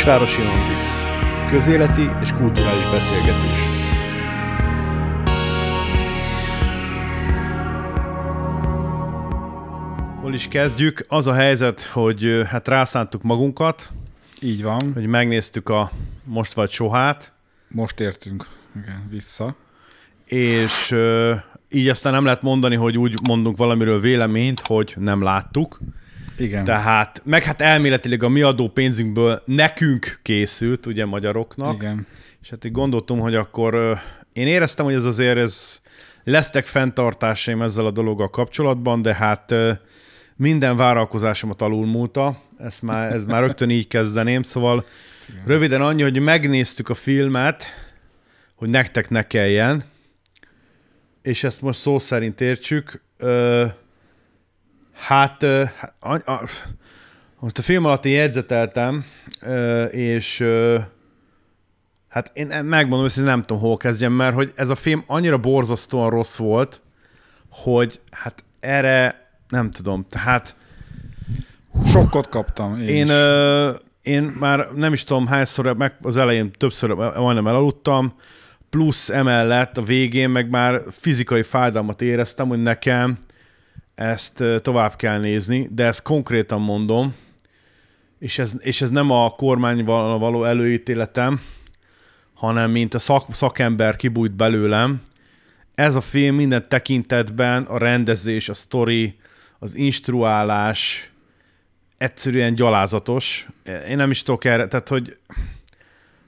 Kisvárosi Nonzix. Közéleti és kulturális beszélgetés. Hol is kezdjük? Az a helyzet, hogy hát rászántuk magunkat, Így van. hogy megnéztük a Most vagy Sohát, Most értünk igen, vissza. és így aztán nem lehet mondani, hogy úgy mondunk valamiről véleményt, hogy nem láttuk. Igen. Tehát, meg hát elméletileg a mi adó pénzünkből nekünk készült, ugye magyaroknak. Igen. És hát így gondoltam, hogy akkor én éreztem, hogy ez azért ez lesztek fenntartásaim ezzel a dologgal kapcsolatban, de hát minden várakozásomat alulmúlta. Ezt már, ez már rögtön így kezdeném, szóval Igen. röviden annyi, hogy megnéztük a filmet, hogy nektek ne kelljen, és ezt most szó szerint értsük. Hát, a, a, most a film alatt én jegyzeteltem, és hát én megmondom hogy nem tudom, hol kezdjem, mert hogy ez a film annyira borzasztóan rossz volt, hogy hát erre nem tudom, tehát Sokkot kaptam. Én, én, ö, én már nem is tudom hányszor, meg az elején többször majdnem elaludtam, plusz emellett a végén meg már fizikai fájdalmat éreztem, hogy nekem ezt tovább kell nézni, de ezt konkrétan mondom, és ez, és ez nem a kormányval való előítéletem, hanem mint a szak, szakember kibújt belőlem. Ez a film minden tekintetben, a rendezés, a sztori, az instruálás, egyszerűen gyalázatos. Én nem is tudok erre, tehát hogy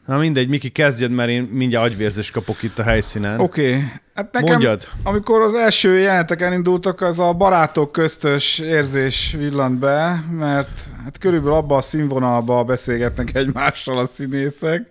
Na mindegy, Miki, kezdjed, mert én mindjárt agyvérzés kapok itt a helyszínen. Oké. Okay. Hát nekem, Mondjad. amikor az első jelenetek elindultak, az a barátok köztös érzés villant be, mert hát körülbelül abba a színvonalba beszélgetnek egymással a színészek,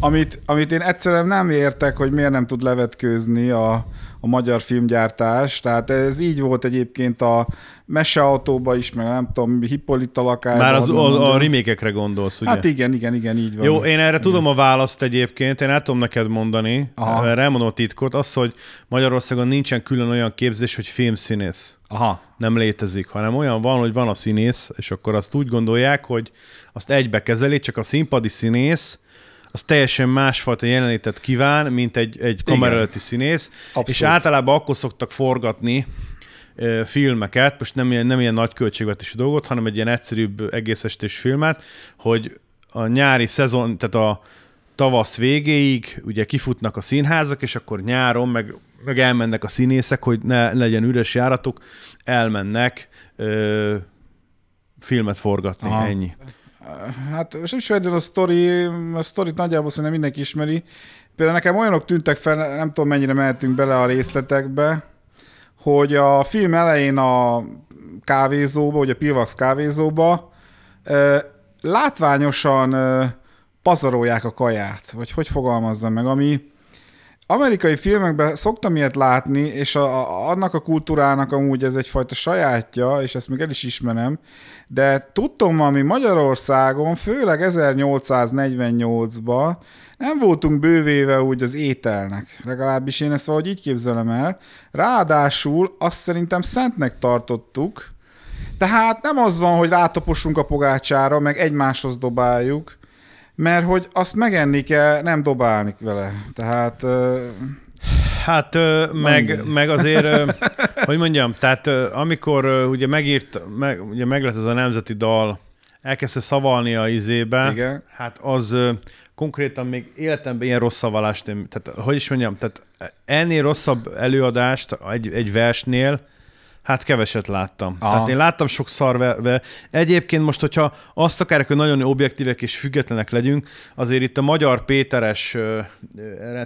amit, amit én egyszerűen nem értek, hogy miért nem tud levetkőzni a, a magyar filmgyártás. Tehát ez így volt egyébként a Meseautóba is, meg nem tudom, Hippolyta lakásban. Már az, a, a remékekre gondolsz, ugye? Hát igen, igen, igen, így van. Jó, én erre tudom a választ egyébként, én el tudom neked mondani, Aha. elmondom a titkot, az, hogy Magyarországon nincsen külön olyan képzés, hogy filmszínész. Aha. Nem létezik, hanem olyan van, hogy van a színész, és akkor azt úgy gondolják, hogy azt egybe kezeli, csak a színpadi színész, az teljesen másfajta jelenlétet kíván, mint egy, egy kamera előtti színész, Abszolút. és általában akkor szoktak forgatni filmeket, most nem ilyen, nem ilyen nagy költségvetésű dolgot, hanem egy ilyen egyszerűbb egész estés filmet, hogy a nyári szezon, tehát a tavasz végéig ugye kifutnak a színházak, és akkor nyáron meg, meg elmennek a színészek, hogy ne legyen üres járatok, elmennek ö, filmet forgatni, Aha. ennyi. Hát most nem is a sztori, a sztorit nagyjából szerintem mindenki ismeri. Például nekem olyanok tűntek fel, nem tudom mennyire mehetünk bele a részletekbe, hogy a film elején a kávézóba, vagy a Pilvax kávézóba látványosan pazarolják a kaját, vagy hogy fogalmazzam meg, ami amerikai filmekben szoktam ilyet látni, és a, a, annak a kultúrának amúgy ez egyfajta sajátja, és ezt még el is ismerem, de tudtom, ami Magyarországon, főleg 1848-ban nem voltunk bővéve úgy az ételnek. Legalábbis én ezt valahogy így képzelem el. Ráadásul azt szerintem szentnek tartottuk, tehát nem az van, hogy rátaposunk a pogácsára, meg egymáshoz dobáljuk, mert hogy azt megenni kell, nem dobálni vele. Tehát Hát ö, meg, meg azért, ö, hogy mondjam, tehát ö, amikor ö, ugye megírt, meg, ugye meg lett ez a nemzeti dal, elkezdte szavalni a izébe, Igen. hát az ö, konkrétan még életemben ilyen rossz szavalást, tehát hogy is mondjam, tehát ennél rosszabb előadást egy, egy versnél, Hát keveset láttam. Aha. Tehát én láttam sok szarve. Egyébként most, hogyha azt akarják, hogy nagyon objektívek és függetlenek legyünk, azért itt a Magyar Péteres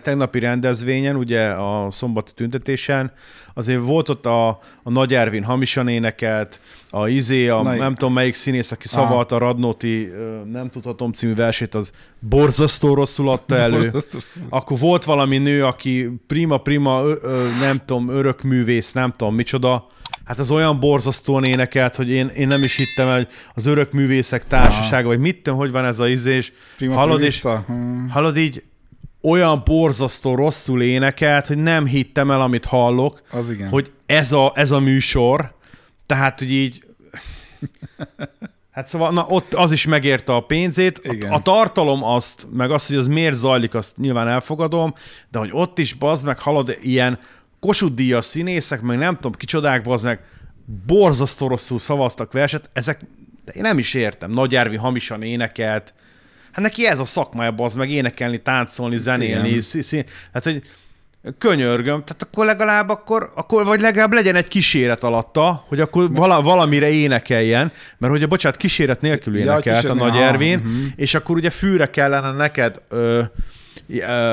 tegnapi rendezvényen, ugye a szombati tüntetésen, azért volt ott a, a Nagy Ervin hamisan énekelt, a Izé, a Na, nem tudom melyik színész, aki Aha. szavalta a Radnóti, nem tudhatom című versét, az borzasztó rosszul adta elő. Akkor volt valami nő, aki prima-prima, nem tudom, örökművész, nem tudom micsoda, Hát az olyan borzasztóan énekelt, hogy én, én nem is hittem hogy az örökművészek társasága, vagy mit tudom, hogy van ez a izés. prima Hallod, és. Hmm. hallod így, olyan borzasztó rosszul énekelt, hogy nem hittem el, amit hallok, Az igen. hogy ez a, ez a műsor, tehát, hogy így, Hát szóval na, ott az is megérte a pénzét. Igen. A, a tartalom azt, meg azt, hogy az miért zajlik, azt nyilván elfogadom, de hogy ott is bazd meg halad ilyen Kossuth Díjas színészek, meg nem tudom, kicsodák bazd meg, borzasztó rosszul szavaztak verset, ezek de én nem is értem. Nagy Ervi hamisan énekelt. Hát neki ez a szakmája, az meg énekelni, táncolni, zenélni. Igen. Szí- szí- hát egy könyörgöm, tehát akkor legalább akkor, akkor vagy legalább legyen egy kíséret alatta, hogy akkor vala, valamire énekeljen, mert ugye, bocsánat, kíséret nélkül Ja, énekelt a kíséret- Nagy ah, Ervin, mhm. és akkor ugye fűre kellene neked ö,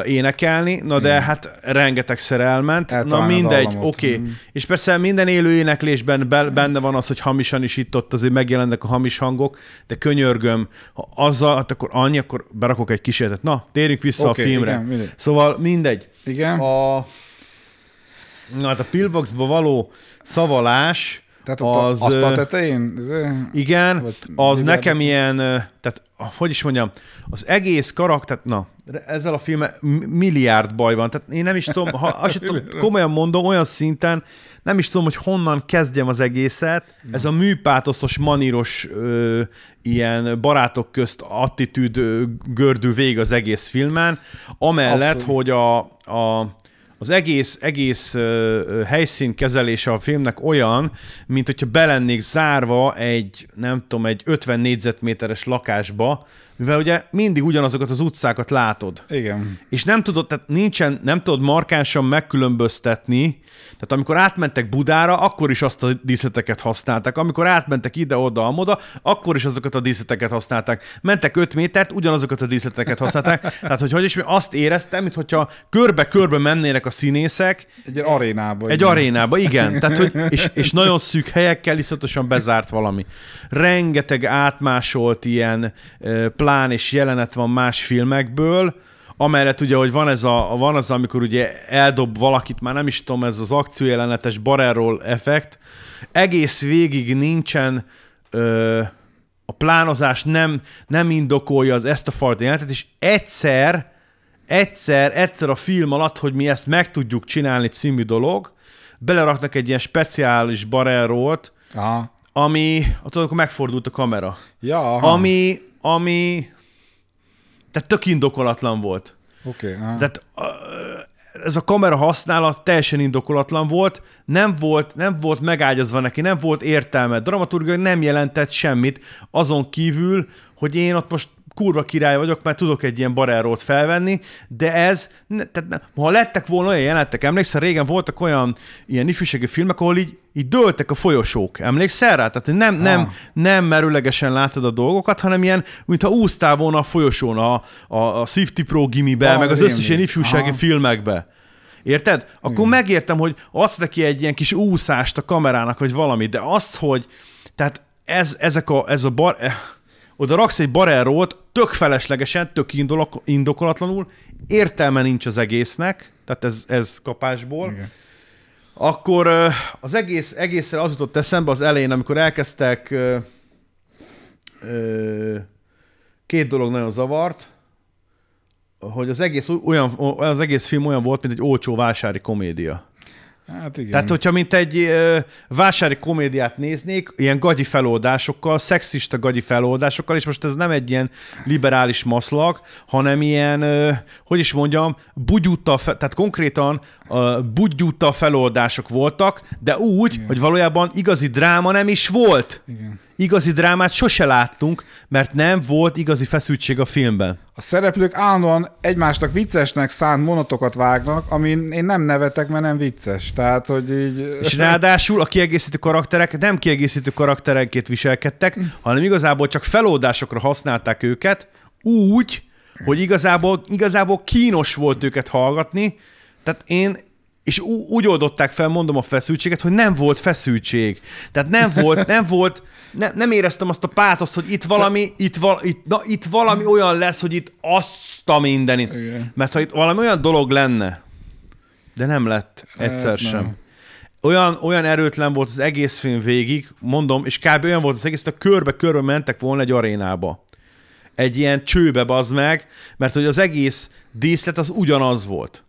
énekelni, na de hát rengetegszer elment, na Eltalálni a mindegy, oké. Mhm. És persze minden élő éneklésben be- benne van az, hogy hamisan is itt-ott azért megjelennek a hamis hangok, de könyörgöm, ha azzal, hát akkor annyi, akkor berakok egy kísérletet. Na, térjünk vissza Oké, a filmre. igen, mindegy. Szóval mindegy. Igen? A, na hát a pillboxba való szavalás, Tehát ott az, az, asztal tetején? Igen, Vagy az nekem ilyen, tehát hogy is mondjam, az egész karakter, na, ezzel a filmmel milliárd baj van, tehát én nem is tudom, ha, azt tudom, komolyan mondom, olyan szinten, nem is tudom, hogy honnan kezdjem az egészet. Ez a műpátoszos, maníros ö, ilyen barátok közt attitűd ö, gördül végig az egész filmen, amellett, Abszolút. hogy a, a az egész, egész ö, helyszín kezelése a filmnek olyan, mint hogyha belennék zárva egy, nem tudom, egy 50 négyzetméteres lakásba, mivel ugye mindig ugyanazokat az utcákat látod. Igen. És nem tudod, tehát nincsen, nem tudod markánsan megkülönböztetni, tehát amikor átmentek Budára, akkor is azt a díszleteket használták. Amikor átmentek ide-oda, amoda, akkor is azokat a díszleteket használták. Mentek 5 métert, ugyanazokat a díszleteket használták. Tehát, hogy hogy is, azt éreztem, mintha körbe-körbe mennének a színészek, Egy arénába. egy igen. arénába, igen. Tehát, hogy, és, és nagyon szűk helyekkel iszonyatosan bezárt valami. Rengeteg átmásolt ilyen plán és jelenet van más filmekből, amellett ugye, hogy van ez a, van az, amikor ugye eldob valakit, már nem is tudom, ez az akciójelenetes barrel effekt, egész végig nincsen ö, a plánozás nem, nem indokolja az ezt a fajta jelenetet, és egyszer, egyszer, egyszer a film alatt, hogy mi ezt meg tudjuk csinálni című dolog, beleraknak egy ilyen speciális barrelrót, Aha. ami, tudod, akkor megfordult a kamera. Ja, aha. Ami, ami, tehát tök indokolatlan volt. Oké, okay, aha. Tehát ez a kamera használat teljesen indokolatlan volt, nem volt, nem volt megágyazva neki, nem volt értelme. Dramaturgiai nem jelentett semmit, azon kívül, hogy én ott most kurva király vagyok, mert tudok egy ilyen barelrót felvenni, de ez, ne, tehát ha lettek volna olyan jelenetek, emlékszel, régen voltak olyan ilyen ifjúsági filmek, ahol így, így dőltek a folyosók, emlékszel rá? Tehát nem, nem, Ah. nem merőlegesen látod a dolgokat, hanem ilyen, mintha úsztál volna a folyosón a, a, a Safety Pro gimibe, Ah, meg az összes ilyen ifjúsági Aha. filmekbe. Érted? Akkor Igen. megértem, hogy adsz neki egy ilyen kis úszást a kamerának, vagy valami, de azt, hogy tehát ez, ezek a, ez a bar, eh, oda raksz egy barelrót, tök feleslegesen, tök indokolatlanul, értelme nincs az egésznek, tehát ez, ez kapásból, Igen. akkor az egész, egészre az jutott eszembe az elején, amikor elkezdtek ö, ö, két dolog nagyon zavart, hogy az egész, olyan, az egész film olyan volt, mint egy olcsó vásári komédia. Hát igen. Tehát, hogyha mint egy ö, vásári komédiát néznék, ilyen gagyi feloldásokkal, szexista gagyi feloldásokkal, és most ez nem egy ilyen liberális maszlag, hanem ilyen, ö, hogy is mondjam, bugyutta, fe, tehát konkrétan ö, bugyutta feloldások voltak, de úgy, Igen. hogy valójában igazi dráma nem is volt. Igen. Igazi drámát sose láttunk, mert nem volt igazi feszültség a filmben. A szereplők állandóan egymásnak viccesnek szánt monotokat vágnak, amin én nem nevetek, mert nem vicces. Tehát, hogy így... És ráadásul a kiegészítő karakterek nem kiegészítő karakterenként viselkedtek, hanem igazából csak feloldásokra használták őket, úgy, hogy igazából, igazából kínos volt őket hallgatni, tehát én, és ú- úgy oldották fel, mondom a feszültséget, hogy nem volt feszültség. Tehát nem volt, nem volt, ne, nem éreztem azt a pátoszt, hogy itt valami, itt, val, itt, na, itt valami olyan lesz, hogy itt azt a mindenit. Igen. Mert ha itt valami olyan dolog lenne, de nem lett egyszer Hát nem. sem. Olyan, olyan erőtlen volt az egész film végig, mondom, és kb. olyan volt az egész, hogy körbe-körbe mentek volna egy arénába. Egy ilyen csőbe bazd meg, mert hogy az egész díszlet az ugyanaz volt.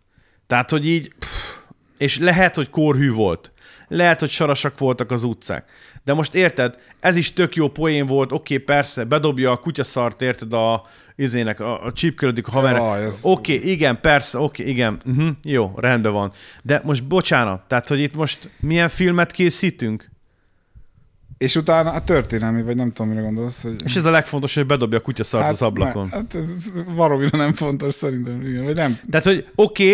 Tehát, hogy így, pff, és lehet, hogy korhű volt. lehet, hogy sarasak voltak az utcák. De most érted, ez is tök jó poén volt, oké, okay, persze, bedobja a kutyaszart, érted, a, izének, a, a csípkörödik a havernek. Jaj, ez- Oké, okay, igen, persze, oké, okay, igen, uh-huh, jó, rendben van. De most bocsánat, tehát, hogy itt most milyen filmet készítünk? És utána a történelmi, vagy nem tudom, mire gondolsz. Hogy... És ez a legfontosabb, hogy bedobja a kutyaszart hát, az ablakon. ne- Hát ez valóban nem fontos szerintem, igen, vagy nem. Tehát, hogy oké,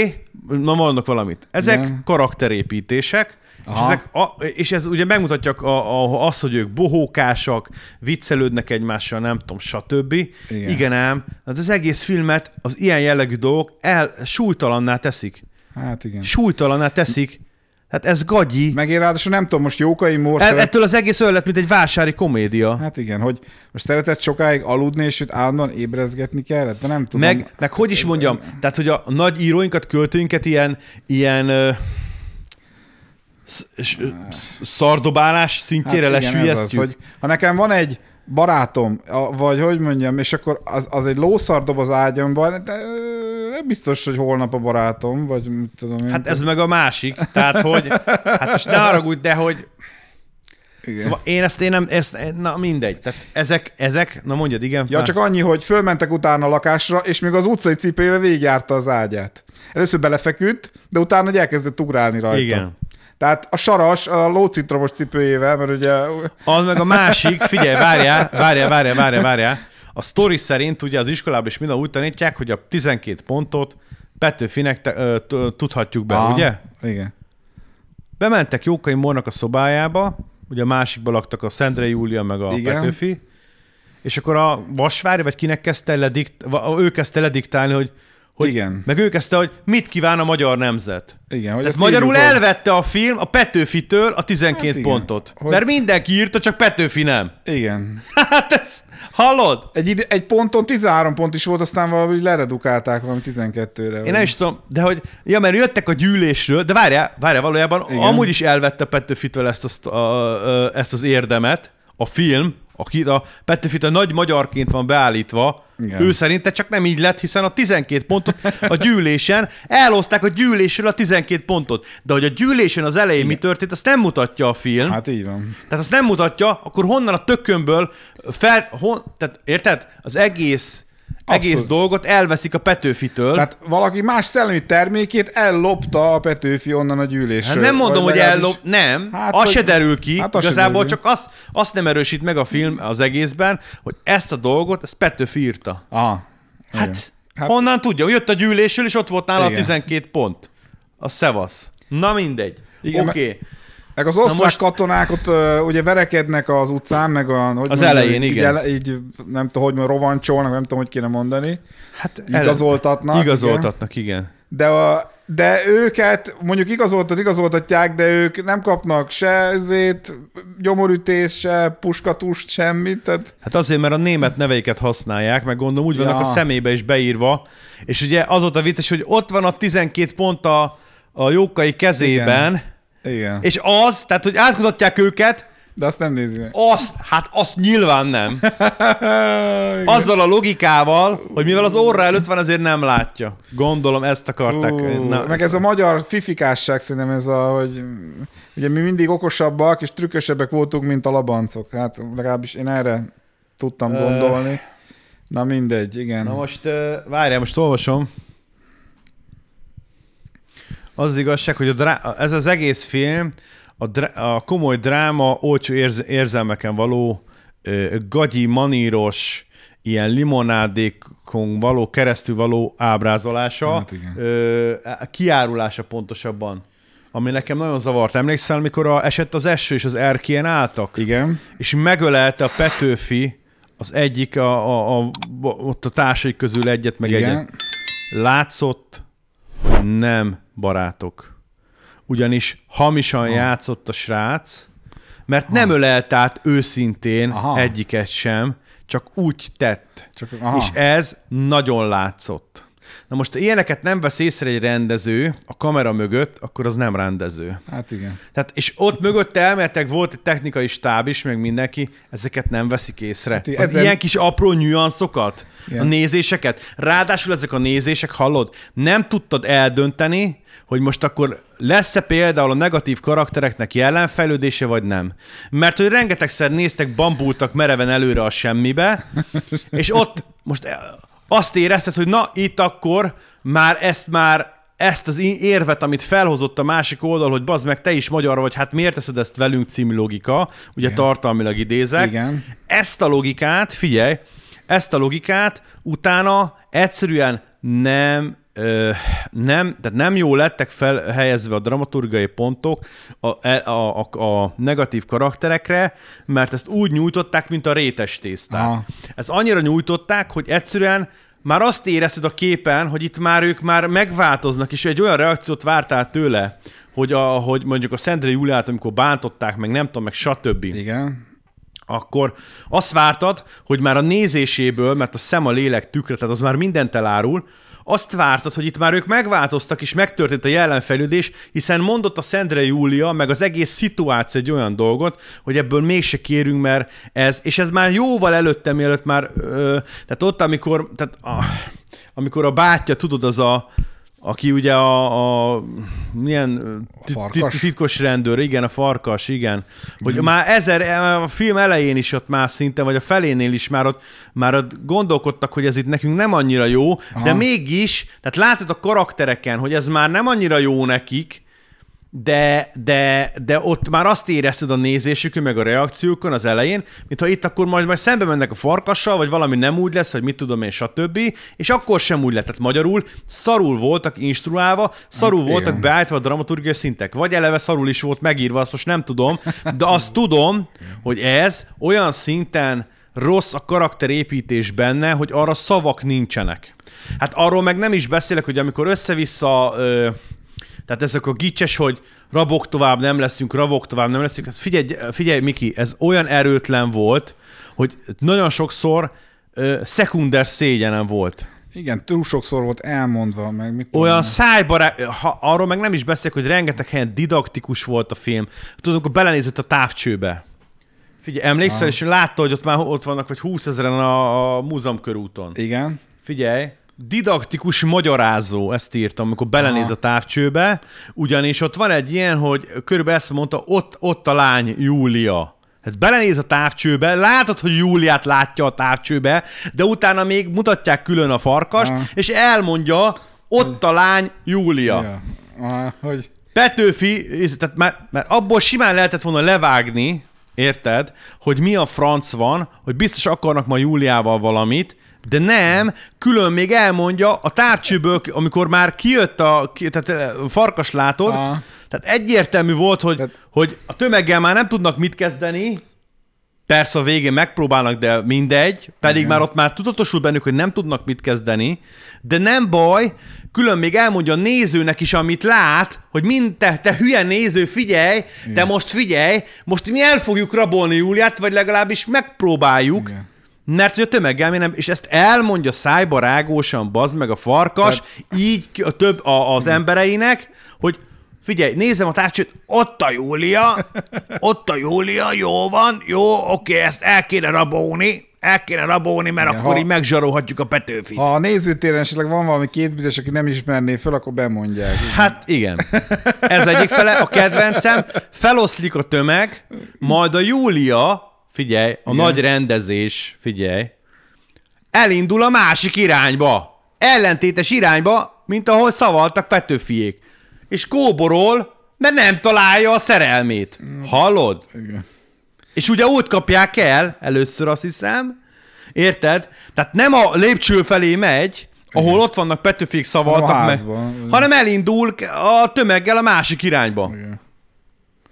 okay, na mondok valamit. Ezek Igen. karakterépítések, és, ezek a, és ez ugye megmutatja a, a, azt, hogy ők bohókásak, viccelődnek egymással, nem tudom, stb. Igen, Igen. Igen ám, hát az egész filmet az ilyen jellegű dolgok el súlytalanná teszik. Hát igen. Súlytalanná teszik. Hát ez gagyi. Meg én ráadásul nem tudom, most Jókai Mór El, szeret... ettől az egész olyan lett, mint egy vásári komédia. Hát igen, hogy most szeretett sokáig aludni, és őt állandóan ébrezgetni kellett, de nem tudom. Meg, meg hogy is mondjam, tehát, hogy a nagy íróinkat, költőinket ilyen, ilyen ö, sz- sz- szardobálás szintjére Hát hogy ha nekem van egy barátom, vagy hogy mondjam, és akkor az, az egy lószardob az ágyamban, de nem biztos, hogy holnap a barátom, vagy mit tudom én. Hát ez meg a másik. Tehát, hogy hát most ne haragudj, de hogy igen. szóval én ezt én nem, ezt, na mindegy. Tehát ezek, ezek, na mondjad, igen. Ja, már. csak annyi, hogy fölmentek utána a lakásra, és még az utcai cipőjével végigjárta az ágyát. Először belefeküdt, de utána hogy elkezdett ugrálni rajta. Igen. Tehát a saras, a lócitromos cipőjével, mert ugye... Az meg a másik, figyelj, várjál, várjál, várjál, várjál, várjál. A sztori szerint ugye az iskolában is minden úgy tanítják, hogy a 12 pontot Petőfinek te, ö, tudhatjuk be, Aha, ugye? Igen. Bementek Jókai Mornak a szobájába, ugye a másikban laktak a Szendre Júlia meg a Igen. Petőfi, és akkor a Vasvári, vagy kinek kezdte ledikt, ő kezdte lediktálni, hogy, hogy Igen. meg ő kezdte, hogy mit kíván a magyar nemzet. Igen, hogy Tehát magyarul írjuk, elvette a film a Petőfitől a 12 Hát igen. pontot. Hogy- Mert mindenki írta, csak Petőfi nem. Igen. Hát ez, hallod? Egy, ide- egy ponton 13 pont is volt, aztán valahogy leredukálták valami 12-re. Én nem is tudom, de hogy, ja, mert jöttek a gyűlésről, de várjál, várjál, valójában. Igen. amúgy is elvette Petőfitől ezt, azt, a, a, ezt az érdemet, a film, aki a Petőfit a nagy magyarként van beállítva, Igen. Igen. ő szerinte csak nem így lett, hiszen a 12 pontot a gyűlésen elhozták a gyűlésről a 12 pontot. De hogy a gyűlésen az elején mi történt, azt nem mutatja a film. Hát így van. Tehát azt nem mutatja, akkor honnan a tökömből fel, hon, tehát érted? Az egész, egész Abszolút. dolgot elveszik a Petőfitől. Tehát valaki más szellemi termékét ellopta a Petőfi onnan a gyűlésről. Hát nem mondom, hogy ellop, nem, Hát, az hogy- se derül ki, hát az igazából derül csak azt, azt nem erősít meg a film az egészben, hogy ezt a dolgot, ezt Petőfi írta. Aha. Hát, Igen. hát honnan tudja? Jött a gyűlésről, és ott volt nála a Igen. 12 pont. A szevasz. Na mindegy. Oké. Okay. Meg az osztrák most... katonák ott uh, ugye verekednek az utcán, meg a... Hogy Az mondjam, elején, így, igen. Így, így, nem tudom, hogy mondjam, rovancsolnak, nem tudom, hogy kéne mondani. Hát Igazoltatnak, Igazoltatnak, igen. igen. De, a, de őket mondjuk igazoltat, igazoltatják, de ők nem kapnak se ezét, gyomorütés, se puskatust, semmit. Tehát Hát azért, mert a német neveiket használják, meg gondolom úgy vannak Ja. a szemébe is beírva, és ugye az volt a vicces, hogy ott van a 12 pont a, a jókai kezében, Igen. Igen. és az, tehát hogy átkutatják őket, De azt nem nézi meg. azt, hát azt nyilván nem. Azzal a logikával, hogy mivel az orra előtt van, ezért nem látja. Gondolom ezt akarták. Hú, Na, meg ez a magyar fifikásság szerintem ez a, hogy ugye mi mindig okosabbak és trükkösebbek voltunk, mint a labancok. Hát legalábbis én erre tudtam gondolni. Na mindegy, igen. Na most, uh, várjál, most olvasom. Az az igazság, hogy a drá- ez az egész film a, drá- a komoly dráma, olcsó érz- érzelmeken való, uh, gagyi, maníros, ilyen limonádékon való, keresztül való ábrázolása, Hát igen. ö, kiárulása pontosabban, ami nekem nagyon zavart. Emlékszel, mikor a, esett az eső és az erkélyen álltak? Igen. és megölelte a Petőfi az egyik, a, a, a, ott a társai közül egyet, meg Igen. egyet. Látszott, nem barátok. Ugyanis hamisan Ha. játszott a srác, mert nem ölelt át őszintén Aha. egyiket sem, csak úgy tett. Csak, aha. És ez nagyon látszott. Na most, ilyeneket nem vesz észre egy rendező a kamera mögött, akkor az nem rendező. Hát igen. Tehát, és ott mögötte elméletek volt egy technikai stáb is, meg mindenki, ezeket nem veszik észre. Hát az ezen... ilyen kis apró nyuanszokat, Igen. a nézéseket. Ráadásul ezek a nézések, hallod, nem tudtad eldönteni, hogy most akkor lesz-e például a negatív karaktereknek jelenfejlődése, vagy nem. Mert hogy rengetegszer néztek, bambultak mereven előre a semmibe, és ott most azt érezted, hogy na, itt akkor már ezt már ezt az érvet, amit felhozott a másik oldal, hogy bazd meg, te is magyar vagy, hát miért teszed ezt velünk című logika, ugye Igen. tartalmilag idézek. Igen. Ezt a logikát, figyelj, ezt a logikát utána egyszerűen nem Ö, nem, tehát nem jó lettek felhelyezve a dramaturgiai pontok a, e, a, a, a negatív karakterekre, mert ezt úgy nyújtották, mint a rétes tésztát. Aha. Ezt annyira nyújtották, hogy egyszerűen már azt érezted a képen, hogy itt már ők már megváltoznak, és egy olyan reakciót vártál tőle, hogy, a, hogy mondjuk a Szendre Júliát, amikor bántották, meg nem tudom, meg stb. Igen akkor azt vártad, hogy már a nézéséből, mert a szem a lélek tükre, tehát az már mindent elárul, azt vártad, hogy itt már ők megváltoztak, és megtörtént a jelenfejlődés, hiszen mondott a Szendre Júlia, meg az egész szituáció egy olyan dolgot, hogy ebből mégse kérünk, mert ez, és ez már jóval előtte, mielőtt már, ö, tehát ott, amikor, tehát a, amikor a bátyja, tudod, az a, aki ugye a, a milyen a titkos rendőr, igen, a farkas, igen. Hogy mm. már ezer, a film elején is ott már szinte, vagy a felénél is már ott, már ott gondolkodtak, hogy ez itt nekünk nem annyira jó, Aha. de mégis, tehát látod a karaktereken, hogy ez már nem annyira jó nekik, de, de, de ott már azt érezted a nézésükön, meg a reakciókon az elején, mintha itt akkor majd, majd szembe mennek a farkassal, vagy valami nem úgy lesz, vagy mit tudom én, stb. És akkor sem úgy lett. Tehát magyarul szarul voltak instruálva, szarul hát, voltak igen. beállítva a dramaturgiai szintek. Vagy eleve szarul is volt megírva, azt most nem tudom, de azt tudom, hogy ez olyan szinten rossz a karakterépítés benne, hogy arra szavak nincsenek. Hát arról meg nem is beszélek, hogy amikor össze-vissza ö, tehát ezek a gicses, hogy rabok tovább nem leszünk, rabok tovább nem leszünk. Ez figyelj, figyelj, Miki, ez olyan erőtlen volt, hogy nagyon sokszor ö, szekunder szégyenem volt. Igen, túl sokszor volt elmondva, meg mit Olyan szájbará... Ha, arról meg nem is beszélek, hogy rengeteg helyen didaktikus volt a film. Tudod, akkor belenézett a távcsőbe. Figyelj, emlékszel, ah. és látta, hogy ott már ott vannak, vagy 20 ezeren a, a múzeum körúton. Igen. Figyelj, didaktikus magyarázó, ezt írtam, amikor belenéz a távcsőbe, ugyanis ott van egy ilyen, hogy körülbelül ezt mondta, ott, ott a lány Júlia. Hát belenéz a távcsőbe, látod, hogy Júliát látja a távcsőbe, de utána még mutatják külön a farkast, Aha. és elmondja, ott a lány Júlia. Ja. Aha, hogy... Petőfi, tehát mert, mert abból simán lehetett volna levágni, érted, hogy mi a franc van, hogy biztos akarnak ma Júliával valamit, de nem, külön még elmondja a tárcsőből, amikor már kijött a, tehát eh, farkas látod, Aha. tehát egyértelmű volt, hogy, tehát... hogy a tömeggel már nem tudnak mit kezdeni, Persze a végén megpróbálnak, de mindegy, pedig Igen. már ott már tudatosul bennük, hogy nem tudnak mit kezdeni, de nem baj, külön még elmondja a nézőnek is, amit lát, hogy mind te, te hülye néző, figyelj, Igen. te most figyelj, most mi el fogjuk rabolni Júliát, vagy legalábbis megpróbáljuk, Igen. Mert hogy a tömeggel nem, és ezt elmondja szájba rágósan, bazd meg a farkas, Tehát... így a több a, az embereinek, hogy figyelj, nézem a tárcsőt, ott a Júlia, ott a Júlia, jó van, jó, oké, ezt el kéne rabolni, el kéne rabolni, mert Igen, akkor ha, így megzsarolhatjuk a Petőfit. Ha a nézőtéren esetleg van valami kétbüdös, aki nem ismerné föl, akkor bemondják. Igen. Hát igen. Ez egyik fele, a kedvencem, feloszlik a tömeg, majd a Júlia figyelj, a Igen. nagy rendezés, figyelj, elindul a másik irányba. Ellentétes irányba, mint ahol szavaltak Petőfiék. És kóborol, mert nem találja a szerelmét. Hallod? Igen. És ugye úgy kapják el, először azt hiszem, érted? Tehát nem a lépcső felé megy, ahol Igen. ott vannak Petőfiék szavaltak, meg, hanem elindul a tömeggel a másik irányba. Igen.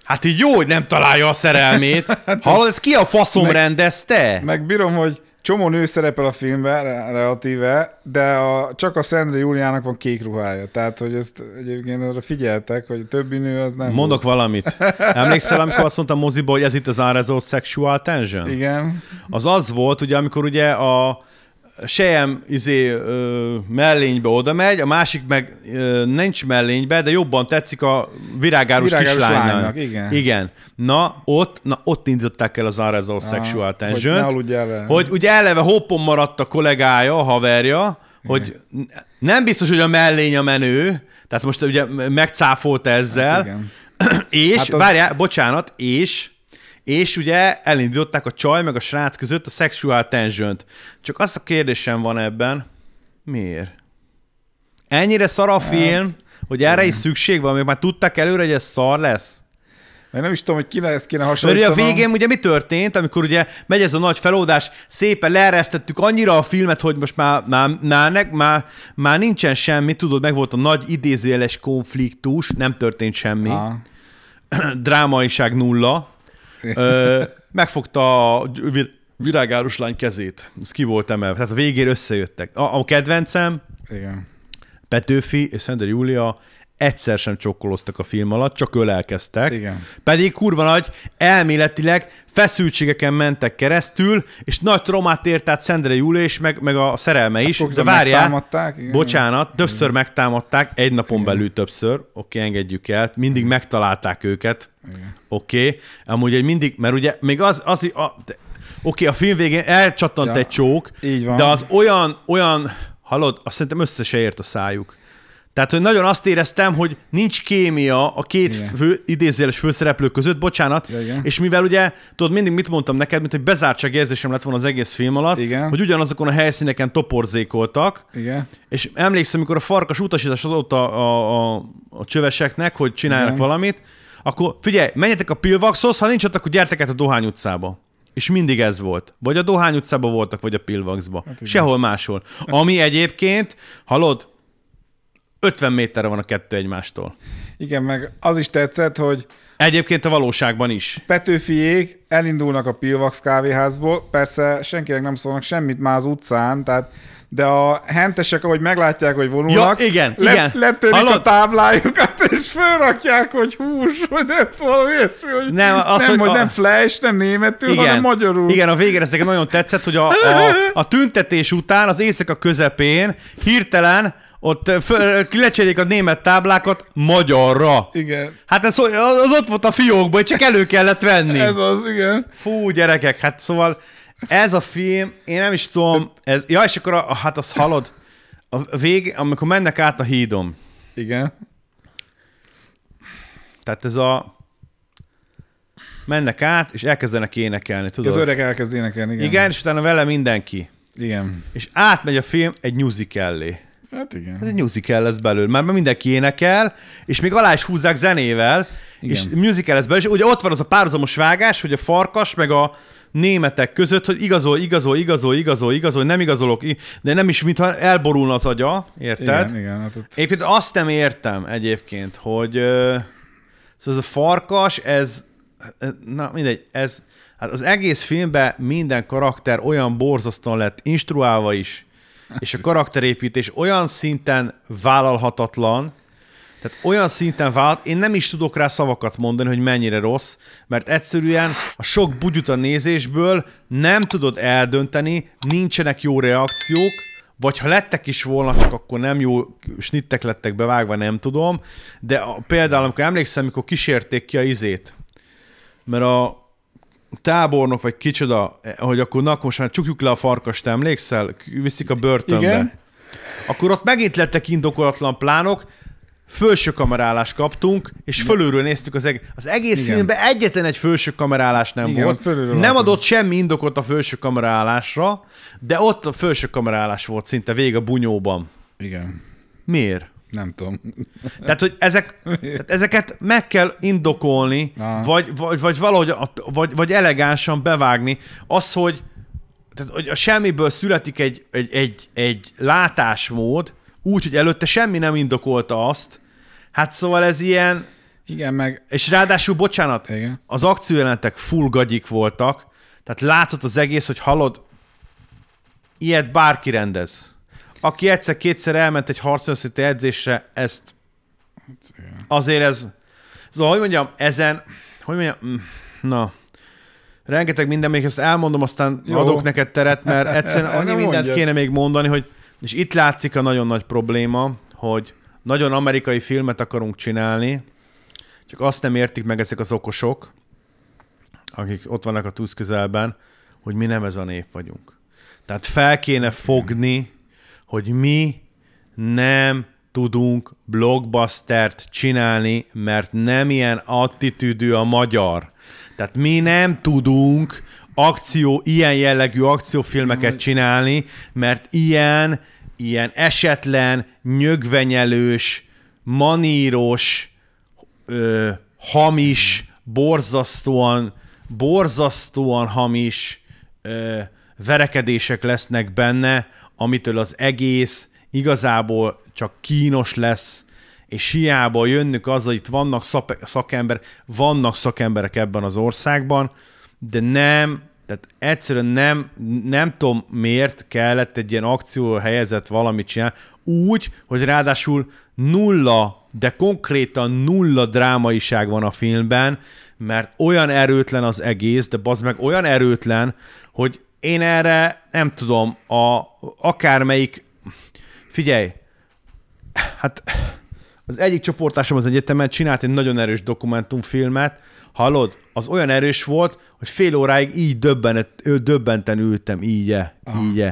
Hát így jó, hogy nem találja a szerelmét. Hát Hallod, ez ki a faszom meg, rendezte? Megbírom, hogy csomó nő szerepel a filmben relatíve, de a, csak a Szendre Júliának van kék ruhája. Tehát, hogy ezt egyébként arra figyeltek, hogy a többi nő az nem Mondok volt. valamit. emlékszel, amikor azt mondta moziba, hogy ez itt az unresolved sexual tension? Igen. Az az volt, ugye, amikor ugye a sejem izé, ö, mellénybe oda megy, a másik meg ö, nincs mellénybe, de jobban tetszik a virágárus, Virágárus kislánynak. lánynak, igen. igen. Na, ott, na, ott indították el az Ah, sexual hogy tension ne aludjál vele. hogy ugye eleve hoppon maradt a kollégája, a haverja, hogy nem biztos, hogy a mellény a menő, tehát most ugye megcáfolt ezzel, Hát igen. és, Hát az... várjál, bocsánat, és, és ugye elindították a csaj meg a srác között a sexual tension Csak azt a kérdésem van ebben, miért? Ennyire szar a film, hogy erre is szükség van, még már tudták előre, hogy ez szar lesz? Meg nem is tudom, hogy kire ezt kéne Mert hasonlítanom. a végén ugye mi történt, amikor ugye megy ez a nagy feloldás, szépen leeresztettük annyira a filmet, hogy most már, már, már, ne, már, már nincsen semmi, tudod, meg volt a nagy idézőjeles konfliktus, nem történt semmi, Ah, drámaiság nulla, megfogta a vir- virágárus lány kezét, ez ki volt emelve, tehát a végén összejöttek. A, a kedvencem, igen. Petőfi és Szender Júlia egyszer sem csokkoloztak a film alatt, csak ölelkeztek. Igen. Pedig kurva nagy, elméletileg feszültségeken mentek keresztül, és nagy traumát ért át Szendre Júlia és meg, meg a szerelme is. De Konkrétan várjál, igen. bocsánat, többször megtámadták, egy napon belül többször, oké, engedjük el, mindig megtalálták őket, oké, amúgy egy mindig, mert ugye még az, az a, de- oké, a film végén elcsattant Ja, egy csók, de az olyan, olyan, hallod, azt szerintem össze se ért a szájuk. Tehát, hogy nagyon azt éreztem, hogy nincs kémia a két Igen. fő, idézéles főszereplő között, bocsánat, igen. és mivel ugye, tudod, mindig mit mondtam neked, mint hogy bezártság érzésem lett volna az egész film alatt, Igen. hogy ugyanazokon a helyszíneken toporzékoltak, Igen. és emlékszem, amikor a farkas utasítás adott a, a, a, a csöveseknek, hogy csináljanak Igen. valamit, akkor figyelj, menjetek a Pilvaxhoz, ha nincs ott, akkor gyertek át a Dohány utcába. És mindig ez volt. Vagy a Dohány utcába voltak, vagy a Pilvaxba. Hát igen. Sehol máshol. Ami egyébként, hallod, 50 méterre van a kettő egymástól. Igen, meg az is tetszett, hogy Egyébként a valóságban is. Petőfiék elindulnak a Pilvax kávéházból, persze senkinek nem szólnak semmit már az utcán, tehát de a hentesek, ahogy meglátják, hogy vonulnak, Ja, igen, le, igen. letörik Hallod? a táblájukat, és fölrakják, hogy hús, vagy nem valami ilyesmi, hogy Nem, az, nem, hogy hogy a- nem flash, nem németül, hanem magyarul. Igen, a végén ez nekem nagyon tetszett, hogy a, a, a tüntetés után az éjszaka közepén hirtelen ott föl, lecserélik a német táblákat magyarra. igen. Hát ez, az ott volt a fiókban, hogy csak elő kellett venni. Ez az, igen. Fú, gyerekek, hát szóval ez a film, én nem is tudom, ez, ja, és akkor a, hát azt hallod, a vég, amikor mennek át a hídon, Igen. tehát ez a mennek át, és elkezdenek énekelni, tudod? Az öreg elkezd énekelni, igen. Igen, és utána vele mindenki. Igen. És átmegy a film egy musicallé. Hát igen. Ez egy musical lesz belőle, mert mindenki énekel, és még alá is húzzák zenével, Igen. és musical lesz belőle, és ugye ott van az a párhuzamos vágás, hogy a farkas meg a németek között, hogy igazol, igazol, igazol, igazol, igazol, nem igazolok, de nem is, mintha elborulna az agya, érted? Igen, igen. Hát ott... Egyébként azt nem értem egyébként, hogy szóval ez a farkas, ez, na mindegy, ez, hát az egész filmben minden karakter olyan borzasztóan lett instruálva is, és a karakterépítés olyan szinten vállalhatatlan, tehát olyan szinten vált, én nem is tudok rá szavakat mondani, hogy mennyire rossz, mert egyszerűen a sok bugyuta nézésből nem tudod eldönteni, nincsenek jó reakciók, vagy ha lettek is volna, csak akkor nem jó snittek lettek bevágva, nem tudom. De a, például, amikor emlékszem, amikor kísérték ki a izét, mert a tábornok, vagy kicsoda, hogy akkor na, most már csukjuk le a farkast, emlékszel? Viszik a börtönbe. Igen. Akkor ott megint lettek indokolatlan plánok, felső kamerálást kaptunk, és fölülről néztük az, eg- az egész Igen. filmben egyetlen egy felső kamerálás nem Igen, volt. Nem látod. adott semmi indokot a felső kamerálásra, de ott a felső kamerálás volt szinte vég a bunyóban. Igen. Miért? Nem tudom. Tehát, hogy ezek, tehát ezeket meg kell indokolni, vagy, vagy, vagy valahogy, vagy, vagy elegánsan bevágni. Az, hogy, tehát, hogy a semmiből születik egy, egy, egy, egy látásmód, úgy, hogy előtte semmi nem indokolta azt, hát szóval ez ilyen, Igen, meg és ráadásul, bocsánat, Igen. az akciójelentek full gagyik voltak, tehát látszott az egész, hogy hallod, ilyet bárki rendez. Aki egyszer-kétszer elment egy harcművészeti edzésre, ezt azért ez, szóval, hogy mondjam, ezen, hogy mondjam, mm, na, rengeteg minden, még ezt elmondom, aztán Jó. Adok neked teret, mert egyszerűen annyi mindent mondjad. kéne még mondani, hogy és itt látszik a nagyon nagy probléma, hogy nagyon amerikai filmet akarunk csinálni, csak azt nem értik meg ezek az okosok, akik ott vannak a tűz közelben, hogy mi nem ez a nép vagyunk. Tehát fel kéne fogni, hogy mi nem tudunk blockbustert csinálni, mert nem ilyen attitűdű a magyar. Tehát mi nem tudunk akció, ilyen jellegű akciófilmeket csinálni, mert ilyen, ilyen esetlen, nyögvenyelős, maníros, ö, hamis, borzasztóan, borzasztóan hamis ö, verekedések lesznek benne, amitől az egész igazából csak kínos lesz, és hiába jönnök az, hogy itt vannak szakember, vannak szakemberek ebben az országban, de nem, tehát egyszerűen nem, nem tudom miért kellett egy ilyen akció helyezett valamit csinálni, úgy, hogy ráadásul nulla, de konkrétan nulla drámaiság van a filmben, mert olyan erőtlen az egész, de az meg olyan erőtlen, hogy én erre nem tudom, a, akármelyik, figyelj, hát az egyik csoportásom az egyetemen csinált egy nagyon erős dokumentumfilmet, hallod? Az olyan erős volt, hogy fél óráig így döbbenet, ő döbbenten ültem, így így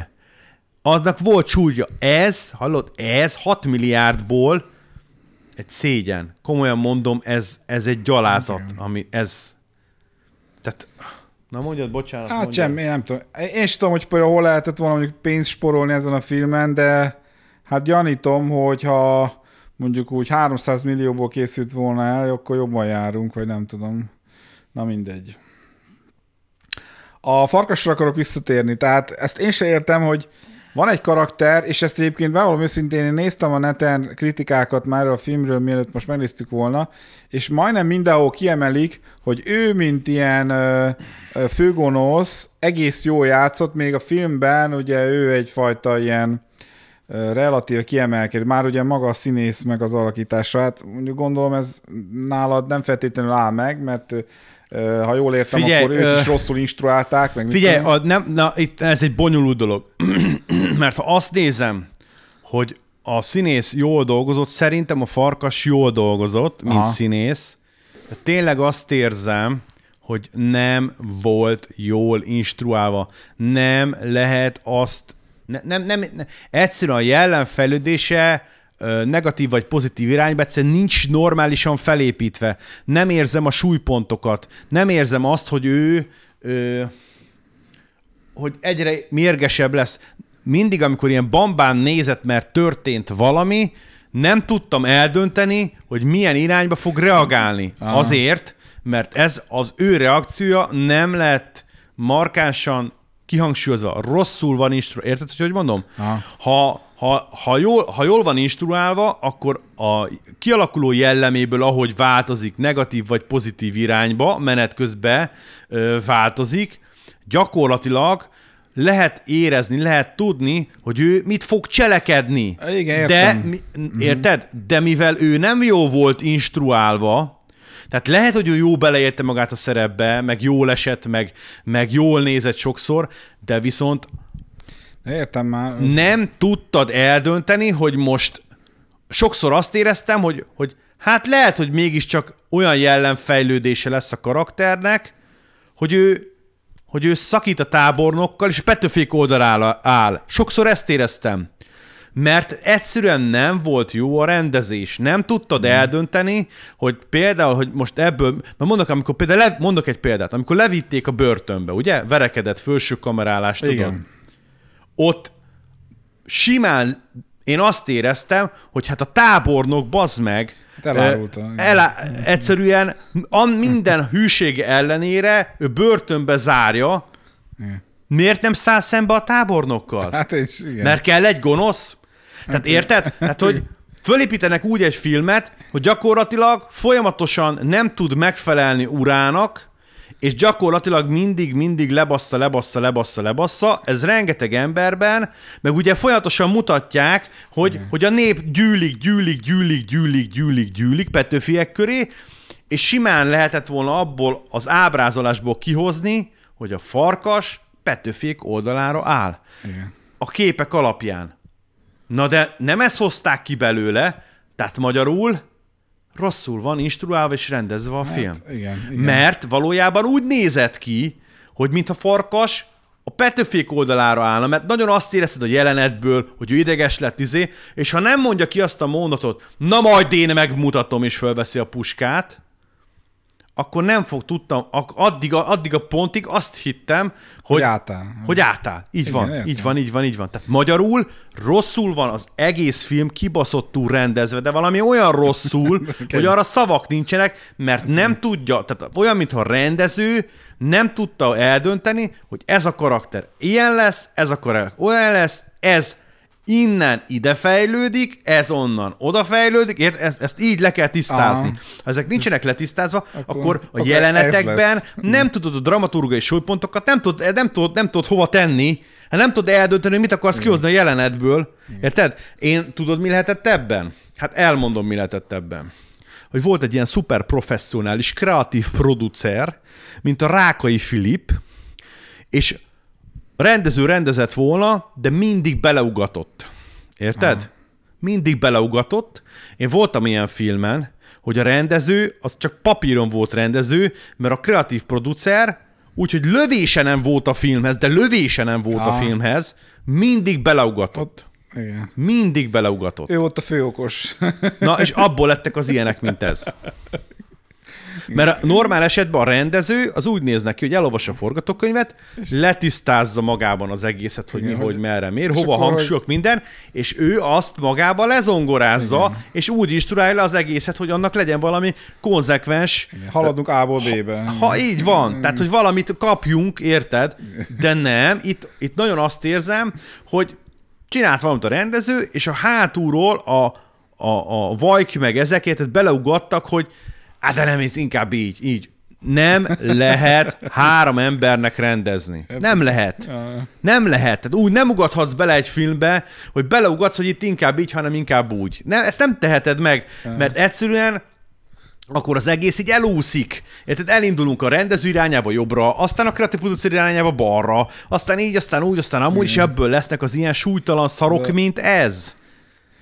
Aznak volt súlya. Ez, hallod, ez 6 milliárdból egy szégyen. Komolyan mondom, ez, ez egy gyalázat, ami ez... Tehát, na mondjad, bocsánat. Hát mondjad. semmi, nem tudom. Én is tudom, hogy például hol lehetett volna mondjuk pénzt sporolni ezen a filmen, de hát gyanítom, hogy ha mondjuk úgy 300 millióból készült volna el, akkor jobban járunk, vagy nem tudom. Na mindegy. A farkasra akarok visszatérni, tehát ezt én se értem, hogy van egy karakter, és ezt egyébként bevallom őszintén, én néztem a neten kritikákat már a filmről, mielőtt most megnéztük volna, és majdnem mindenhol kiemelik, hogy ő, mint ilyen ö, főgonosz, egész jól játszott, még a filmben ugye ő egyfajta ilyen relatív kiemelkedő. Már ugye maga a színész meg az alakítása, hát mondjuk gondolom ez nálad nem feltétlenül áll meg, mert ha jól értem, Figyelj, akkor őt is rosszul instruálták. Meg Figyelj, a, nem, na, itt ez egy bonyolult dolog. Mert ha azt nézem, hogy a színész jól dolgozott, szerintem a farkas jól dolgozott, mint Aha. Színész. De tényleg azt érzem, hogy nem volt jól instruálva. Nem lehet azt, ne, nem, nem, nem, egyszerűen a jellemfejlődése ö, negatív vagy pozitív irányba egyszerűen nincs normálisan felépítve. Nem érzem a súlypontokat. Nem érzem azt, hogy ő ö, hogy egyre mérgesebb lesz. Mindig, amikor ilyen bambán nézett, mert történt valami, nem tudtam eldönteni, hogy milyen irányba fog reagálni. Aha. Azért, mert ez az ő reakciója nem lett markánsan kihangsúlyozva. Rosszul van instru... Érted, hogy hogy mondom? Aha. Ha, ha, ha, jól, ha jól van instruálva, akkor a kialakuló jelleméből, ahogy változik negatív vagy pozitív irányba, menet közben ö, változik, gyakorlatilag lehet érezni, lehet tudni, hogy ő mit fog cselekedni. Igen, De, értem. mi, érted? De mivel ő nem jó volt instruálva, tehát lehet, hogy ő jó beleérte magát a szerepbe, meg jól esett, meg, meg jól nézett sokszor, de viszont Értem már. nem tudtad eldönteni, hogy most sokszor azt éreztem, hogy, hogy hát lehet, hogy mégiscsak olyan jellemfejlődése lesz a karakternek, hogy ő, hogy ő szakít a tábornokkal, és Petőfék oldalára áll. Sokszor ezt éreztem. Mert egyszerűen nem volt jó a rendezés. Nem tudtad eldönteni, hogy például, hogy most ebből, mert mondok, amikor például, le, mondok egy példát, amikor levitték a börtönbe, ugye? Verekedett felső kamerálás, tudod? Igen. ott simán én azt éreztem, hogy hát a tábornok, bazd meg, Hát elárulta, igen. elá, egyszerűen a minden hűsége ellenére ő börtönbe zárja, Igen. miért nem száll szembe a tábornokkal? Hát és igen. Mert kell egy gonosz? Tehát érted? Tehát, hogy fölépítenek úgy egy filmet, hogy gyakorlatilag folyamatosan nem tud megfelelni urának, és gyakorlatilag mindig, mindig lebassza, lebassza, lebassza, lebassza. Ez rengeteg emberben, meg ugye folyamatosan mutatják, hogy, hogy a nép gyűlik, gyűlik, gyűlik, gyűlik, gyűlik, gyűlik Petőfiek köré, és simán lehetett volna abból az ábrázolásból kihozni, hogy a farkas Petőfék oldalára áll. Igen. A képek alapján. Na de nem ezt hozták ki belőle, tehát magyarul rosszul van instruálva és rendezve a film. Hát, igen, igen. Mert valójában úgy nézett ki, hogy mint a farkas a Petőfék oldalára állna, mert nagyon azt érezted a jelenetből, hogy ő ideges lett izé, és ha nem mondja ki azt a mondatot, na majd én megmutatom, és fölveszi a puskát, akkor nem fog tudtam, addig a, addig a pontig azt hittem, hogy, Hogy átáll. Hogy átáll. Így Igen, van, értem. így van, így van, így van. Tehát magyarul rosszul van az egész film kibaszottul rendezve, de valami olyan rosszul, hogy arra szavak nincsenek, mert nem tudja, tehát olyan, mintha a rendező nem tudta eldönteni, hogy ez a karakter ilyen lesz, ez a karakter olyan lesz, ez innen ide fejlődik, ez onnan oda fejlődik, ért? Ezt, ezt így le kell tisztázni. Aha. Ha ezek nincsenek letisztázva, akkor, akkor a akkor jelenetekben nem tudod a dramaturgai súlypontokat, nem tudod, nem tudod, nem tudod hova tenni, hát nem tudod eldönteni, hogy mit akarsz kihozni a jelenetből. Érted? Én tudod, mi lehetett ebben? Hát elmondom, mi lehetett ebben. Hogy volt egy ilyen szuper professzionális, kreatív producer, mint a Rákai Filip, és a rendező rendezett volna, de mindig beleugatott. Érted? Aha. Mindig beleugatott. Én voltam ilyen filmen, hogy a rendező, az csak papíron volt rendező, mert a kreatív producer, úgyhogy lövése nem volt a filmhez, de lövése nem volt a Aha. filmhez, mindig beleugatott. Igen. Mindig beleugatott. Ő volt a főokos. Na, és abból lettek az ilyenek, mint ez. Mert a normál esetben a rendező az úgy néz neki, hogy elolvassa a forgatókönyvet, letisztázza magában az egészet, hogy mi, Igen, hogy hogy- merre, miért, hova hangsúlyok, minden, és ő azt magába lezongorázza, és úgy is turálja le az egészet, hogy annak legyen valami konzekvens Haladunk A-ból B-be. ha így van, tehát hogy valamit kapjunk, érted? De nem, itt, itt nagyon azt érzem, hogy csinált valamit a rendező, és a hátulról a, a, a Vajk meg ezeket beleugattak, hogy hát de nem, ez inkább így, így. Nem lehet három embernek rendezni. Nem lehet. Nem lehet. Tehát úgy nem ugathatsz bele egy filmbe, hogy beleugatsz, hogy itt inkább így, hanem inkább úgy. Nem, ezt nem teheted meg, mert egyszerűen akkor az egész így elúszik. Érted? Elindulunk a rendező irányába jobbra, aztán a kreatív producer irányába balra, aztán így, aztán úgy, aztán amúgy, és ebből lesznek az ilyen súlytalan szarok, De- mint ez.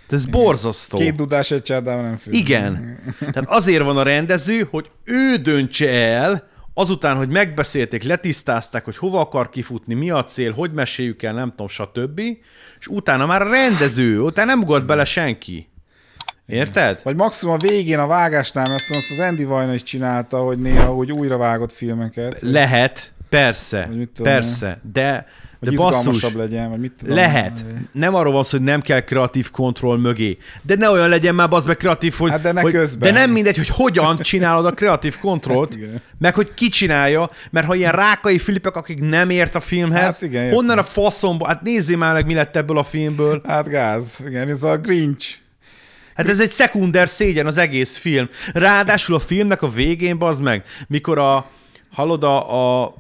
De ez borzasztó. Két dudás egy csárdával nem fél. Igen. Tehát azért van a rendező, hogy ő döntse el, azután, hogy megbeszélték, letisztázták, hogy hova akar kifutni, mi a cél, hogy meséljük el, nem tudom, stb. És utána már a rendező, utána nem ugat bele senki. Érted? Vagy maximum a végén a vágásnál, mert azt az Andy Vajna is csinálta, hogy néha úgy újra vágott filmeket. Lehet, persze, persze, de, de basszus, legyen, vagy mit tudom. lehet. Nem arról van szó, hogy nem kell kreatív kontroll mögé. De ne olyan legyen már az meg kreatív, hogy, Hát de ne hogy közben. de nem mindegy, hogy hogyan csinálod a kreatív kontrollt, Igen. meg hogy ki csinálja, mert ha ilyen rákai filipek, akik nem ért a filmhez, Hát igen, értem. honnan a faszomba, hát nézzél már meg, mi lett ebből a filmből. Hát gáz, igen, ez a Grinch. Hát ez egy szekunder szégyen az egész film. Ráadásul a filmnek a végén, bazd meg, mikor a, hallod a, a, a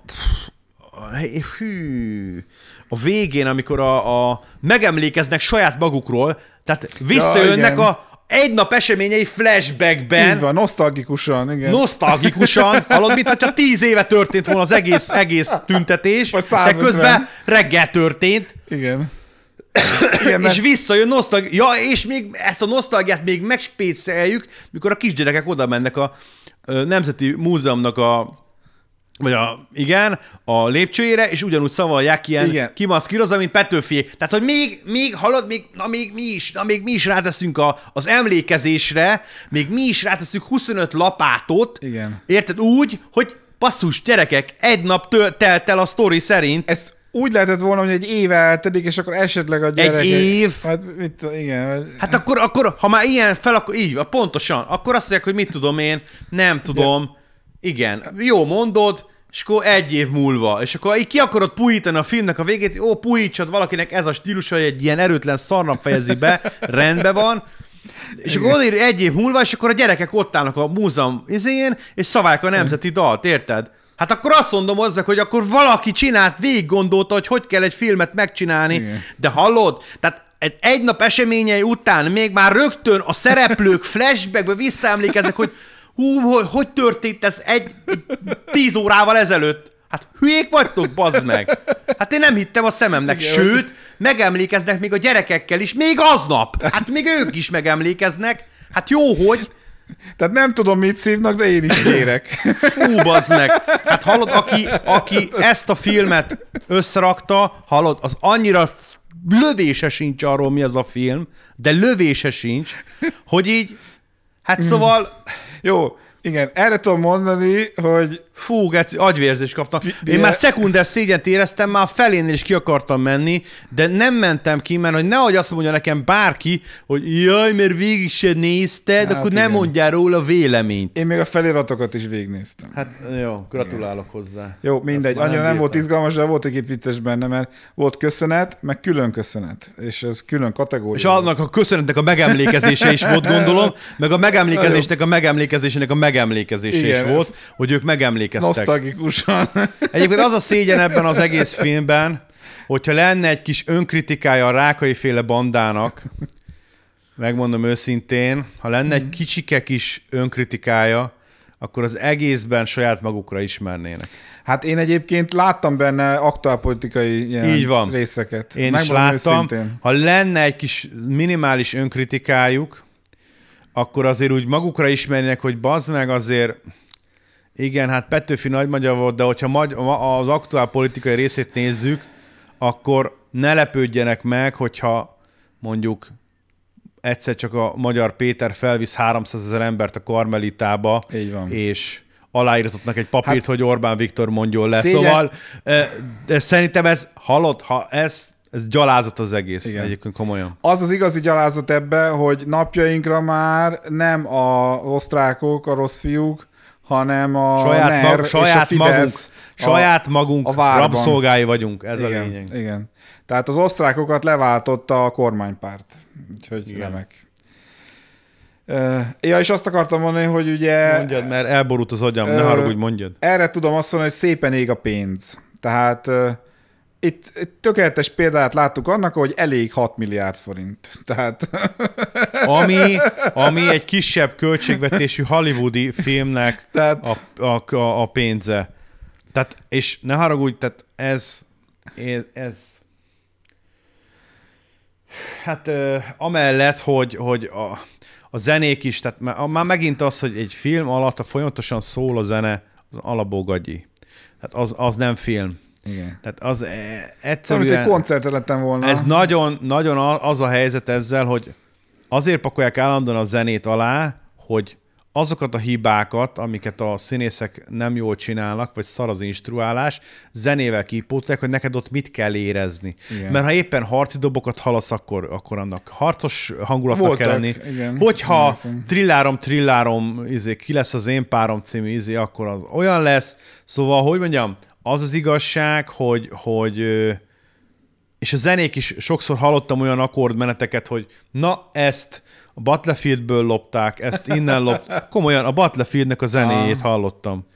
hű, a végén, amikor a, a megemlékeznek saját magukról, tehát visszajönnek igen. a egy nap eseményei flashbackben, Így van, nosztalgikusan, igen. nosztalgikusan, hallod, mint hogyha tíz éve történt volna az egész, egész tüntetés, de 150. közben reggel történt, Igen. Igen, mert és visszajön nosztalgia. Ja, és még ezt a nosztalgiát még megspéceljük, mikor a kisgyerekek oda mennek a Nemzeti Múzeumnak a vagy a, igen, a lépcsőjére, és ugyanúgy szavalják ilyen Igen. kimaszkírozva, mint Petőfi. Tehát, hogy még, még hallod, még, na még mi is, na még mi is ráteszünk a, az emlékezésre, még mi is ráteszünk 25 lapátot, Igen. érted? Úgy, hogy basszus, gyerekek, egy nap tö- telt el a sztori szerint, ez úgy lehetett volna, hogy egy év eltedik, és akkor esetleg a gyerekek... év? Hát, mit, igen. Hát akkor, akkor, ha már ilyen fel, akkor így van, pontosan. Akkor azt mondják, hogy mit tudom én, nem tudom. Igen, jó mondod, és akkor egy év múlva. És akkor így ki akarod pújítani a filmnek a végét, ó, pújítsad valakinek ez a stílusa, hogy egy ilyen erőtlen szarnap fejezi be, rendben van. És akkor odaír egy év múlva, és akkor a gyerekek ott állnak a múzeum izén, és szaválják a nemzeti dalt, érted? Hát akkor azt mondom az meg, hogy akkor valaki csinált, végig gondolta, hogy hogy kell egy filmet megcsinálni, Igen. de hallod? Tehát egy, egy nap eseményei után még már rögtön a szereplők flashbackbe visszaemlékeznek, hogy hú, hogy, hogy történt ez egy, egy tíz órával ezelőtt. Hát hülyék vagytok, bazd meg! Hát én nem hittem a szememnek, Igen, sőt, megemlékeznek még a gyerekekkel is, még aznap! Hát még ők is megemlékeznek. Hát jó, hogy, Tehát nem tudom, mit szívnak, de én is kérek. Fú, bazd meg! Hát hallod, aki, aki ezt a filmet összerakta, hallod, az annyira lövése sincs arról, mi az a film, de lövése sincs, hogy így, hát szóval, Jó, igen, erre tudom mondani, hogy fú, geci, agyvérzést kaptam. Én milyen- már szekundes szégyent éreztem, már a felénél is ki akartam menni, de nem mentem ki, mert hogy nehogy azt mondja nekem bárki, hogy jaj, mert végig se nézted, Hát akkor nem igen. mondjál róla véleményt. én még a feliratokat is végignéztem. Hát jó, gratulálok hozzá. Jó, mindegy, annyira nem nem volt izgalmas, de volt egy itt vicces benne, mert volt köszönet, meg külön köszönet, és ez külön kategória. És annak a köszönetnek a megemlékezése is volt, gondolom, meg a megemlékezésnek a megemlékezésének a megemlékezése is Igen. volt, hogy ők megemlékeztek. Nosztalgikusan. Egyébként az a szégyen ebben az egész filmben, hogyha lenne egy kis önkritikája a rákai féle bandának, megmondom őszintén, ha lenne egy kicsike kis önkritikája, akkor az egészben saját magukra ismernének. Hát én egyébként láttam benne aktuálpolitikai ilyen Így van. részeket. Én is láttam, őszintén. ha lenne egy kis minimális önkritikájuk, akkor azért úgy magukra ismernének, hogy bazd meg azért, igen, hát Petőfi nagy magyar volt, de hogyha magy- az aktuál politikai részét nézzük, akkor ne lepődjenek meg, hogyha mondjuk egyszer csak a magyar Péter felvisz 300 ezer embert a Karmelitába, Így van. és aláírtatnak egy papírt, hát, hogy Orbán Viktor mondjon le. Szégyen- Szóval de szerintem ez, halott, ha ez, ez gyalázat az egész. Igen. egyébként komolyan. Az az igazi gyalázat ebbe, hogy napjainkra már nem a osztrákok, a rossz fiúk, hanem a Saját, NER mag, és a saját magunk, Fidesz saját magunk a várban. rabszolgái vagyunk, ez igen, a lényeg. Igen. Tehát az osztrákokat leváltotta a kormánypárt. Úgyhogy Igen. remek. Ja, és azt akartam mondani, hogy ugye Mondjad, mert elborult az agyam, ne Ö, haragudj, mondjad. erre tudom azt mondani, hogy szépen ég a pénz. Tehát itt, itt tökéletes példát láttuk annak, hogy elég 6 milliárd forint. Tehát Ami, ami egy kisebb költségvetésű hollywoodi filmnek Tehát- a, a, a, a pénze. Tehát, és ne haragudj, tehát ez, ez, ez hát ö, amellett, hogy, hogy a, a zenék is, tehát már, már megint az, hogy egy film alatt a folyamatosan szól a zene, az alapógagyi. Tehát az, az nem film. Igen. Tehát az e, Szóval, mint egyszerűen... egy koncertre lettem volna. Ez nagyon, nagyon az a helyzet ezzel, hogy azért pakolják állandóan a zenét alá, hogy azokat a hibákat, amiket a színészek nem jól csinálnak, vagy szar az instruálás, zenével kipótolják, hogy neked ott mit kell érezni. Igen. Mert ha éppen harci dobokat hallasz, akkor, akkor annak harcos hangulatnak Voltak, kell lenni. igen. Hogyha Emlékszem. trillárom, trillárom, izé, ki lesz az én párom című izé, akkor az olyan lesz. Szóval, hogy mondjam, az az igazság, hogy, hogy és a zenék is sokszor hallottam olyan akkordmeneteket, hogy na ezt a Battlefieldből lopták, ezt innen lopták. Komolyan, a Battlefieldnek a zenéjét hallottam.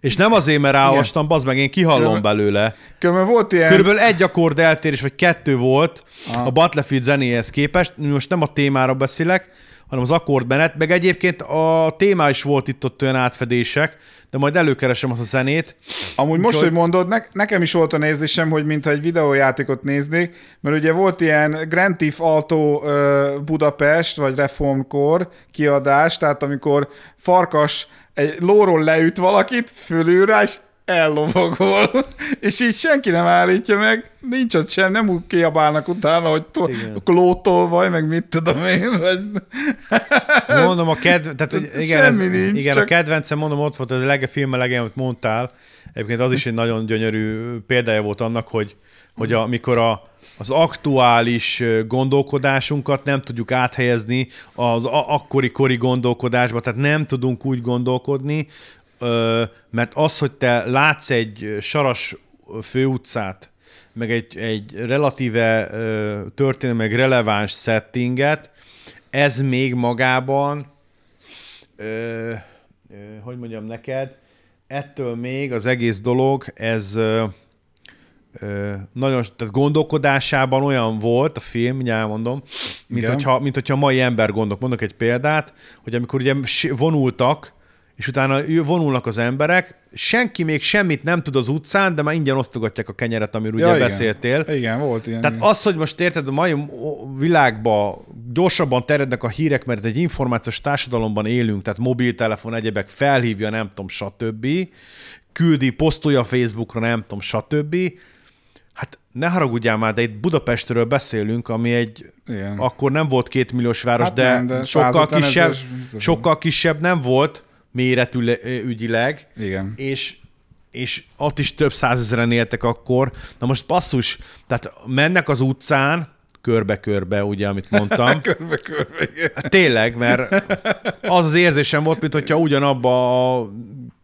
És nem azért, mert ráolvastam, bazd meg, én kihallom Körülbelül- belőle. Különben volt ilyen... Körülbelül egy akkord eltérés, vagy kettő volt a Battlefield zenéhez képest. Most nem a témára beszélek, hanem az akkordmenet, meg egyébként a témá is volt itt ott olyan átfedések, de majd előkeresem azt a zenét. Amúgy most, Úgyhogy- hogy mondod, ne, nekem is volt a nézésem, hogy mintha egy videójátékot néznék, mert ugye volt ilyen Grand Theft Auto Budapest, vagy Reformkor kiadás, tehát amikor farkas egy lóról leüt valakit, fölül rá, és ellovagol, és így senki nem állítja meg, nincs ott sem, nem úgy kiabálnak utána, hogy to- vagy, meg mit tudom én, vagy... Mondom, a kedv... Tehát, hogy igen, ez, nincs, igen csak- a kedvencem, mondom, ott volt az a legjobb film, legjobb, amit mondtál. Egyébként az is egy nagyon gyönyörű példája volt annak, hogy, hogy amikor a, az aktuális gondolkodásunkat nem tudjuk áthelyezni az a- akkori-kori gondolkodásba, tehát nem tudunk úgy gondolkodni, mert az, hogy te látsz egy saras főutcát, meg egy, egy relatíve történelmileg releváns settinget, ez még magában, ö, ö, hogy mondjam neked, ettől még az egész dolog, ez ö, ö, nagyon, tehát gondolkodásában olyan volt a film, mindjárt mondom, mint Igen. hogyha, mint hogyha a mai ember gondok. Mondok egy példát, hogy amikor ugye vonultak, és utána vonulnak az emberek, senki még semmit nem tud az utcán, de már ingyen osztogatják a kenyeret, amiről Ja, ugye igen. beszéltél. Igen, volt ilyen. Tehát az, hogy most érted, a mai világban gyorsabban terjednek a hírek, mert egy információs társadalomban élünk, tehát mobiltelefon, egyebek felhívja, nem tudom, stb. Küldi, posztolja Facebookra, nem tudom, stb. Hát ne haragudjál már, de itt Budapestről beszélünk, ami egy Igen. akkor nem volt két milliós város, Hát de, nem, de sokkal, 150 kisebb, sokkal kisebb nem volt méretügyileg, Igen. és, és ott is több százezeren éltek akkor. Na most basszus, tehát mennek az utcán, körbe-körbe, ugye, amit mondtam. Körbe, körbe, igen. Tényleg, mert az az érzésem volt, mint hogyha ugyanabba a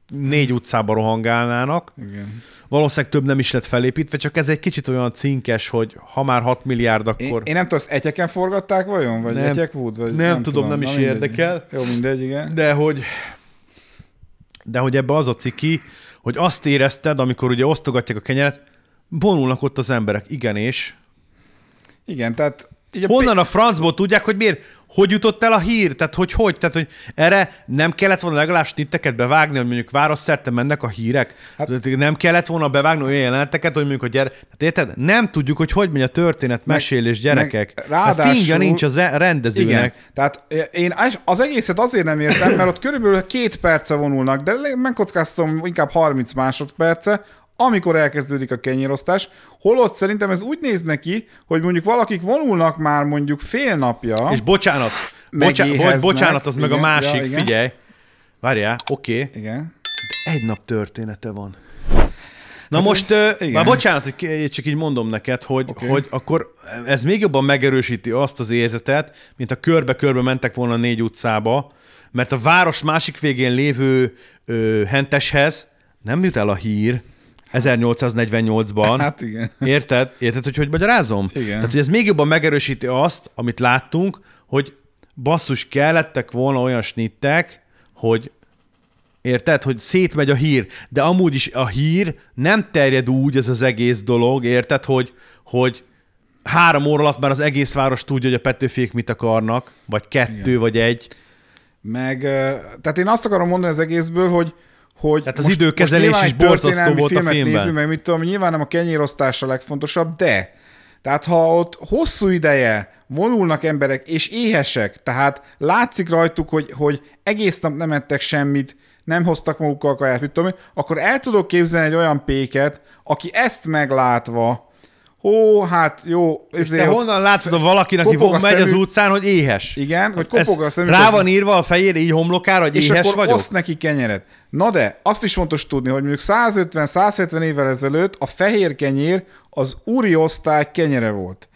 négy utcába rohangálnának. igen. Valószínűleg több nem is lett felépítve, csak ez egy kicsit olyan cinkes, hogy ha már 6 milliárd, Én, akkor... én nem tudom, azt egyeken forgatták vajon? Vagy Nem. egyek volt? Vagy Nem tudom, nem is mindegy. érdekel. Jó, mindegy, igen. De hogy, de hogy ebbe az a ciki, hogy azt érezted, amikor ugye osztogatják a kenyeret, vonulnak ott az emberek. Igen, és Igen, tehát így a honnan a francból tudják, hogy miért, hogy jutott el a hír? Tehát, hogy hogy? Tehát, hogy erre nem kellett volna legalább snitteket bevágni, hogy mondjuk városszerte mennek a hírek? Hát, nem kellett volna bevágni olyan jeleneteket, hogy mondjuk a gyere... Hát érted? Nem tudjuk, hogy hogy megy a történet, mesélés, gyerekek. meg Ráadásul... Fingja nincs az e- rendezőnek. Igen, tehát én az egészet azért nem értem, mert ott körülbelül két perce vonulnak, de megkockáztam inkább 30 másodperce, amikor elkezdődik a kenyérosztás, holott szerintem ez úgy néz neki, hogy mondjuk valakik vonulnak már mondjuk fél napja, És bocsánat, bocsánat, bocsánat, az meg a igen, másik, ja, igen. figyelj. Várjál, oké. Okay. igen, Egy nap története van. Na hát most, ez, igen. már bocsánat, hogy csak így mondom neked, hogy, okay. hogy akkor ez még jobban megerősíti azt az érzetet, mint a körbe-körbe mentek volna a négy utcába, mert a város másik végén lévő ö, henteshez nem jut el a hír 1848-ban. hát igen. Érted? Érted, hogy hogy magyarázom? Igen. Tehát, hogy ez még jobban megerősíti azt, amit láttunk, hogy basszus, kellettek volna olyan snittek, hogy Érted? Hogy szétmegy a hír. De amúgy is a hír nem terjed úgy ez az egész dolog, érted? Hogy, hogy három óra alatt már az egész város tudja, hogy a Petőfiék mit akarnak, vagy kettő, Igen. vagy egy. Meg, tehát én azt akarom mondani az egészből, hogy hogy Tehát az időkezelés nyilván is borzasztó volt a filmben. Nézünk, meg mit tudom, nyilván nem a kenyérosztás a legfontosabb, de tehát ha ott hosszú ideje vonulnak emberek és éhesek, tehát látszik rajtuk, hogy, hogy egész nap nem ettek semmit, nem hoztak magukkal kaját, mit tudom én, akkor el tudok képzelni egy olyan péket, aki ezt meglátva, ó, hát jó, Te ezért ott- honnan látod a valakinek, aki megy az szemük. utcán, hogy éhes? Igen, hogy kopog a szemük, Rá az- van írva a fejére így homlokára, hogy és éhes akkor vagyok? oszt neki kenyeret. Na de, azt is fontos tudni, hogy mondjuk 150-170 évvel ezelőtt a fehér kenyér az úri osztály kenyere volt.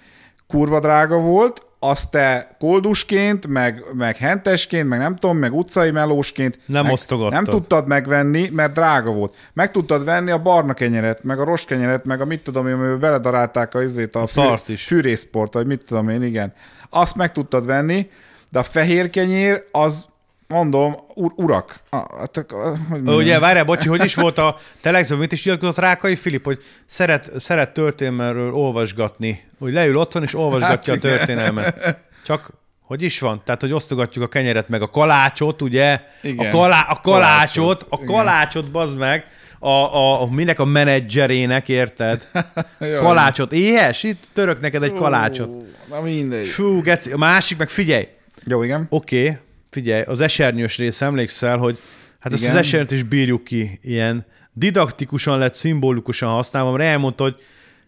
Kurva drága volt, azt te koldusként, meg, meg hentesként, meg nem tudom, meg utcai melósként Nem meg, nem tudtad megvenni, mert drága volt. Meg tudtad venni a barna kenyeret, meg a roskenyeret, meg a mit tudom én, amiben beledarálták a, izét, a, a szart is. fűrészport, vagy mit tudom én, igen. Azt meg tudtad venni, de a fehér kenyér, az mondom, ur- urak. Ah, hát, hogy mondjam? Ugye, várjál, bocsi, hogy is volt a telexben, mit is nyilatkozott Rákai Filip, hogy szeret, szeret történelmről olvasgatni, hogy leül otthon és olvasgatja Hát a történelmet. Csak hogy is van? Tehát, hogy osztogatjuk a kenyeret, meg a kalácsot, ugye? Igen. A, kalá, a kalácsot, a kalácsot, bazd meg, a, a, a, minek a menedzserének, érted? Kalácsot. Éhes? Itt török neked egy kalácsot. Ó, Na mindegy. Fú, geci. A másik meg figyelj, Jó, igen. Oké, okay, figyelj, az esernyős rész emlékszel, hogy hát ezt Igen. az esernyőt is bírjuk ki, ilyen didaktikusan lett, szimbolikusan használva, mert elmondta, hogy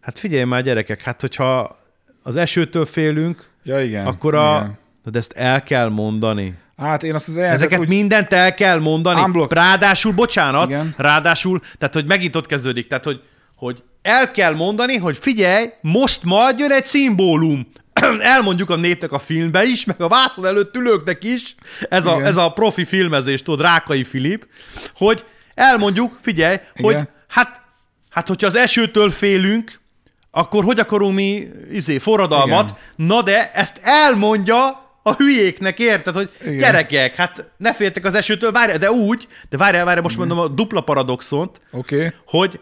hát figyelj már gyerekek, hát hogyha az esőtől félünk, Ja, igen. akkor a... Igen. De ezt el kell mondani. Hát én azt az elhetet Ezeket úgy... mindent el kell mondani. Unblock. Ráadásul, bocsánat, Igen. ráadásul, tehát hogy megint ott kezdődik, tehát hogy, hogy el kell mondani, hogy figyelj, most majd jön egy szimbólum. Elmondjuk a népnek a filmbe is, meg a vászon előtt ülőknek is, ez a, Igen. ez a profi filmezés, tudod, Rákai Filip, hogy elmondjuk, figyelj, Igen. hogy hát, hát hogyha az esőtől félünk, akkor hogy akarunk mi izé, forradalmat? Igen. Na de ezt elmondja a hülyéknek, érted, hogy Igen. gyerekek, hát ne féltek az esőtől, várjál, de úgy, de várjál, várjál, most mondom a dupla paradoxont. Okay. hogy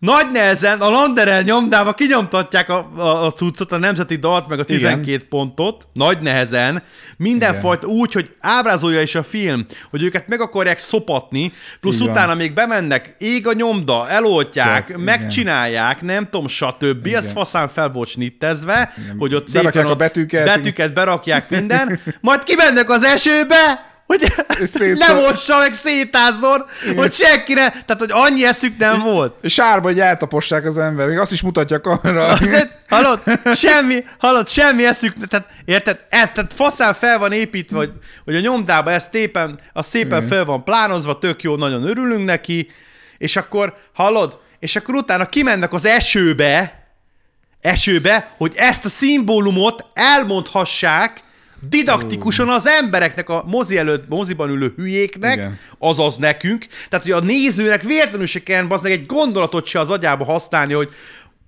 nagy nehezen a Landerel nyomdába kinyomtatják a, a, a cuccot, a nemzeti dalt, meg a 12 Igen. pontot, nagy nehezen, mindenfajta úgy, hogy ábrázolja is a film, hogy őket meg akarják szopatni, plusz Igen. utána még bemennek, ég a nyomda, eloltják, Csak, megcsinálják, nem tudom, stb. Igen. Ez faszán fel volt snittezve, Igen. hogy ott szépen a betűket, betűket berakják minden, majd kimennek az esőbe, hogy lemossa, meg szétázzon, Igen. hogy senki ne, tehát hogy annyi eszük nem volt. És sárba, hogy eltapossák az ember, még azt is mutatja a kamera. Hallod, semmi, hallod, semmi eszük, tehát érted, ez, tehát faszán fel van építve, hogy, hogy a nyomdába ez szépen, a szépen Igen. fel van plánozva, tök jó, nagyon örülünk neki, és akkor, hallod, és akkor utána kimennek az esőbe, esőbe, hogy ezt a szimbólumot elmondhassák, didaktikusan az embereknek, a mozi előtt, moziban ülő hülyéknek, Igen. azaz nekünk, tehát hogy a nézőnek véletlenül se kell meg egy gondolatot se az agyába használni, hogy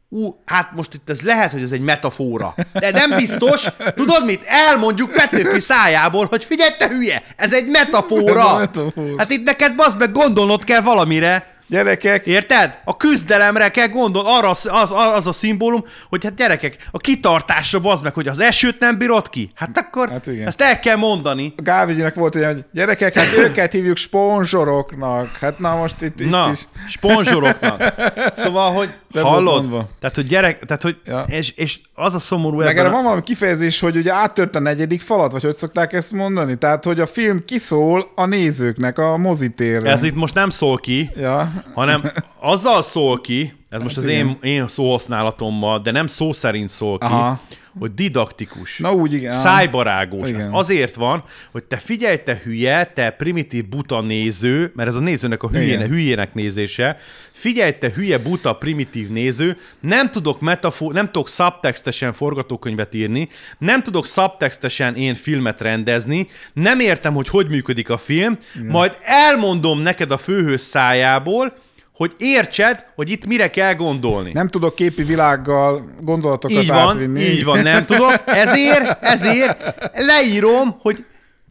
ú, hát most itt ez lehet, hogy ez egy metafora. De nem biztos. Tudod mit? Elmondjuk Petőfi szájából, hogy figyelj, te hülye, ez egy metafora. Ez metafora. Hát itt neked bazd meg gondolnod kell valamire. Gyerekek. Érted? A küzdelemre kell gondolni, arra az, az, az a szimbólum, hogy hát gyerekek, a kitartásra bazd meg, hogy az esőt nem bírod ki. Hát akkor hát igen. ezt el kell mondani. A Gávigyinek volt olyan, hogy gyerekek, hát őket hívjuk sponzsoroknak. Hát na most itt, itt na, is. sponzsoroknak. Szóval, hogy De hallod? Tehát, hogy gyerek, tehát, hogy, ja. és, és az a szomorú Meg erre a... van valami kifejezés, hogy ugye áttört a negyedik falat, vagy hogy szokták ezt mondani? Tehát, hogy a film kiszól a nézőknek a mozitérre. Ez itt most nem szól ki. Ja hanem azzal szól ki, ez most hát az én, én szóhasználatommal, de nem szó szerint szól ki, Aha. Hogy didaktikus, Na úgy igen. szájbarágos. Igen. Ez azért van, hogy te figyelj, te hülye, te primitív buta néző, mert ez a nézőnek a hülyének, hülyének nézése, figyelj, te hülye, buta, primitív néző, nem tudok metafor, nem tudok szabtextesen forgatókönyvet írni, nem tudok szabtextesen én filmet rendezni, nem értem, hogy hogy működik a film, igen. majd elmondom neked a főhős szájából, hogy értsed, hogy itt mire kell gondolni. Nem tudok képi világgal gondolatokat így van, átvinni. Így van, nem tudok. Ezért, ezért leírom, hogy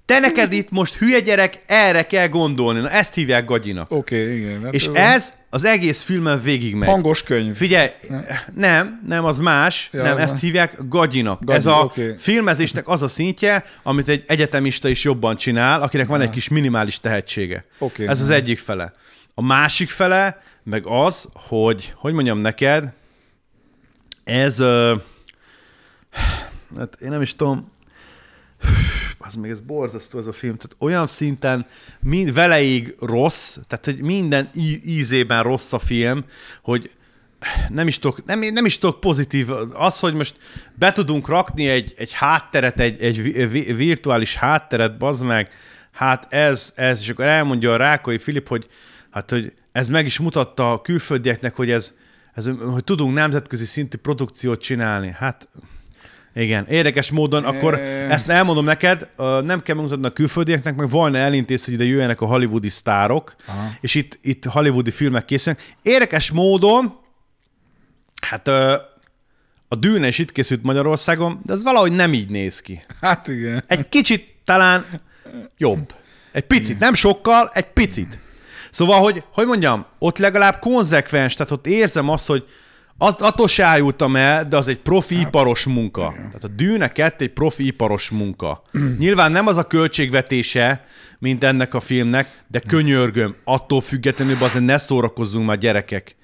te neked itt most hülye gyerek, erre kell gondolni. Na ezt hívják gagyinak. Oké, okay, igen. Hát És ez, ez az egész filmen végig megy. Hangos könyv. Figyelj, nem, nem, az más, ja, nem, ezt hívják gagyinak. Gagyi, ez a okay. filmezésnek az a szintje, amit egy egyetemista is jobban csinál, akinek van egy kis minimális tehetsége. Okay, ez az egyik fele. A másik fele meg az, hogy, hogy mondjam neked, ez, uh, hát én nem is tudom, az még ez borzasztó ez a film, tehát olyan szinten mind veleig rossz, tehát hogy minden ízében rossz a film, hogy nem is tudok, nem, nem is tudok pozitív, az, hogy most be tudunk rakni egy, egy hátteret, egy, egy virtuális hátteret, bazd meg, hát ez, ez, és akkor elmondja a Rákai Filip, hogy hát hogy ez meg is mutatta a külföldieknek, hogy ez, ez hogy tudunk nemzetközi szintű produkciót csinálni. Hát igen, érdekes módon, akkor ezt elmondom neked, nem kell megmutatni a külföldieknek, meg volna elintéz, hogy ide jöjjenek a hollywoodi sztárok, Aha. és itt, itt hollywoodi filmek készülnek. Érdekes módon, hát a Dűne is itt készült Magyarországon, de ez valahogy nem így néz ki. Hát igen. Egy kicsit talán jobb. Egy picit, nem sokkal, egy picit. Szóval, hogy, hogy mondjam, ott legalább konzekvens, tehát ott érzem azt, hogy azt attól se ájultam el, de az egy profi hát, iparos munka. Igen. Tehát a Dűne 2 egy profi iparos munka. Nyilván nem az a költségvetése, mint ennek a filmnek, de könyörgöm, attól függetlenül azért ne szórakozzunk már gyerekek.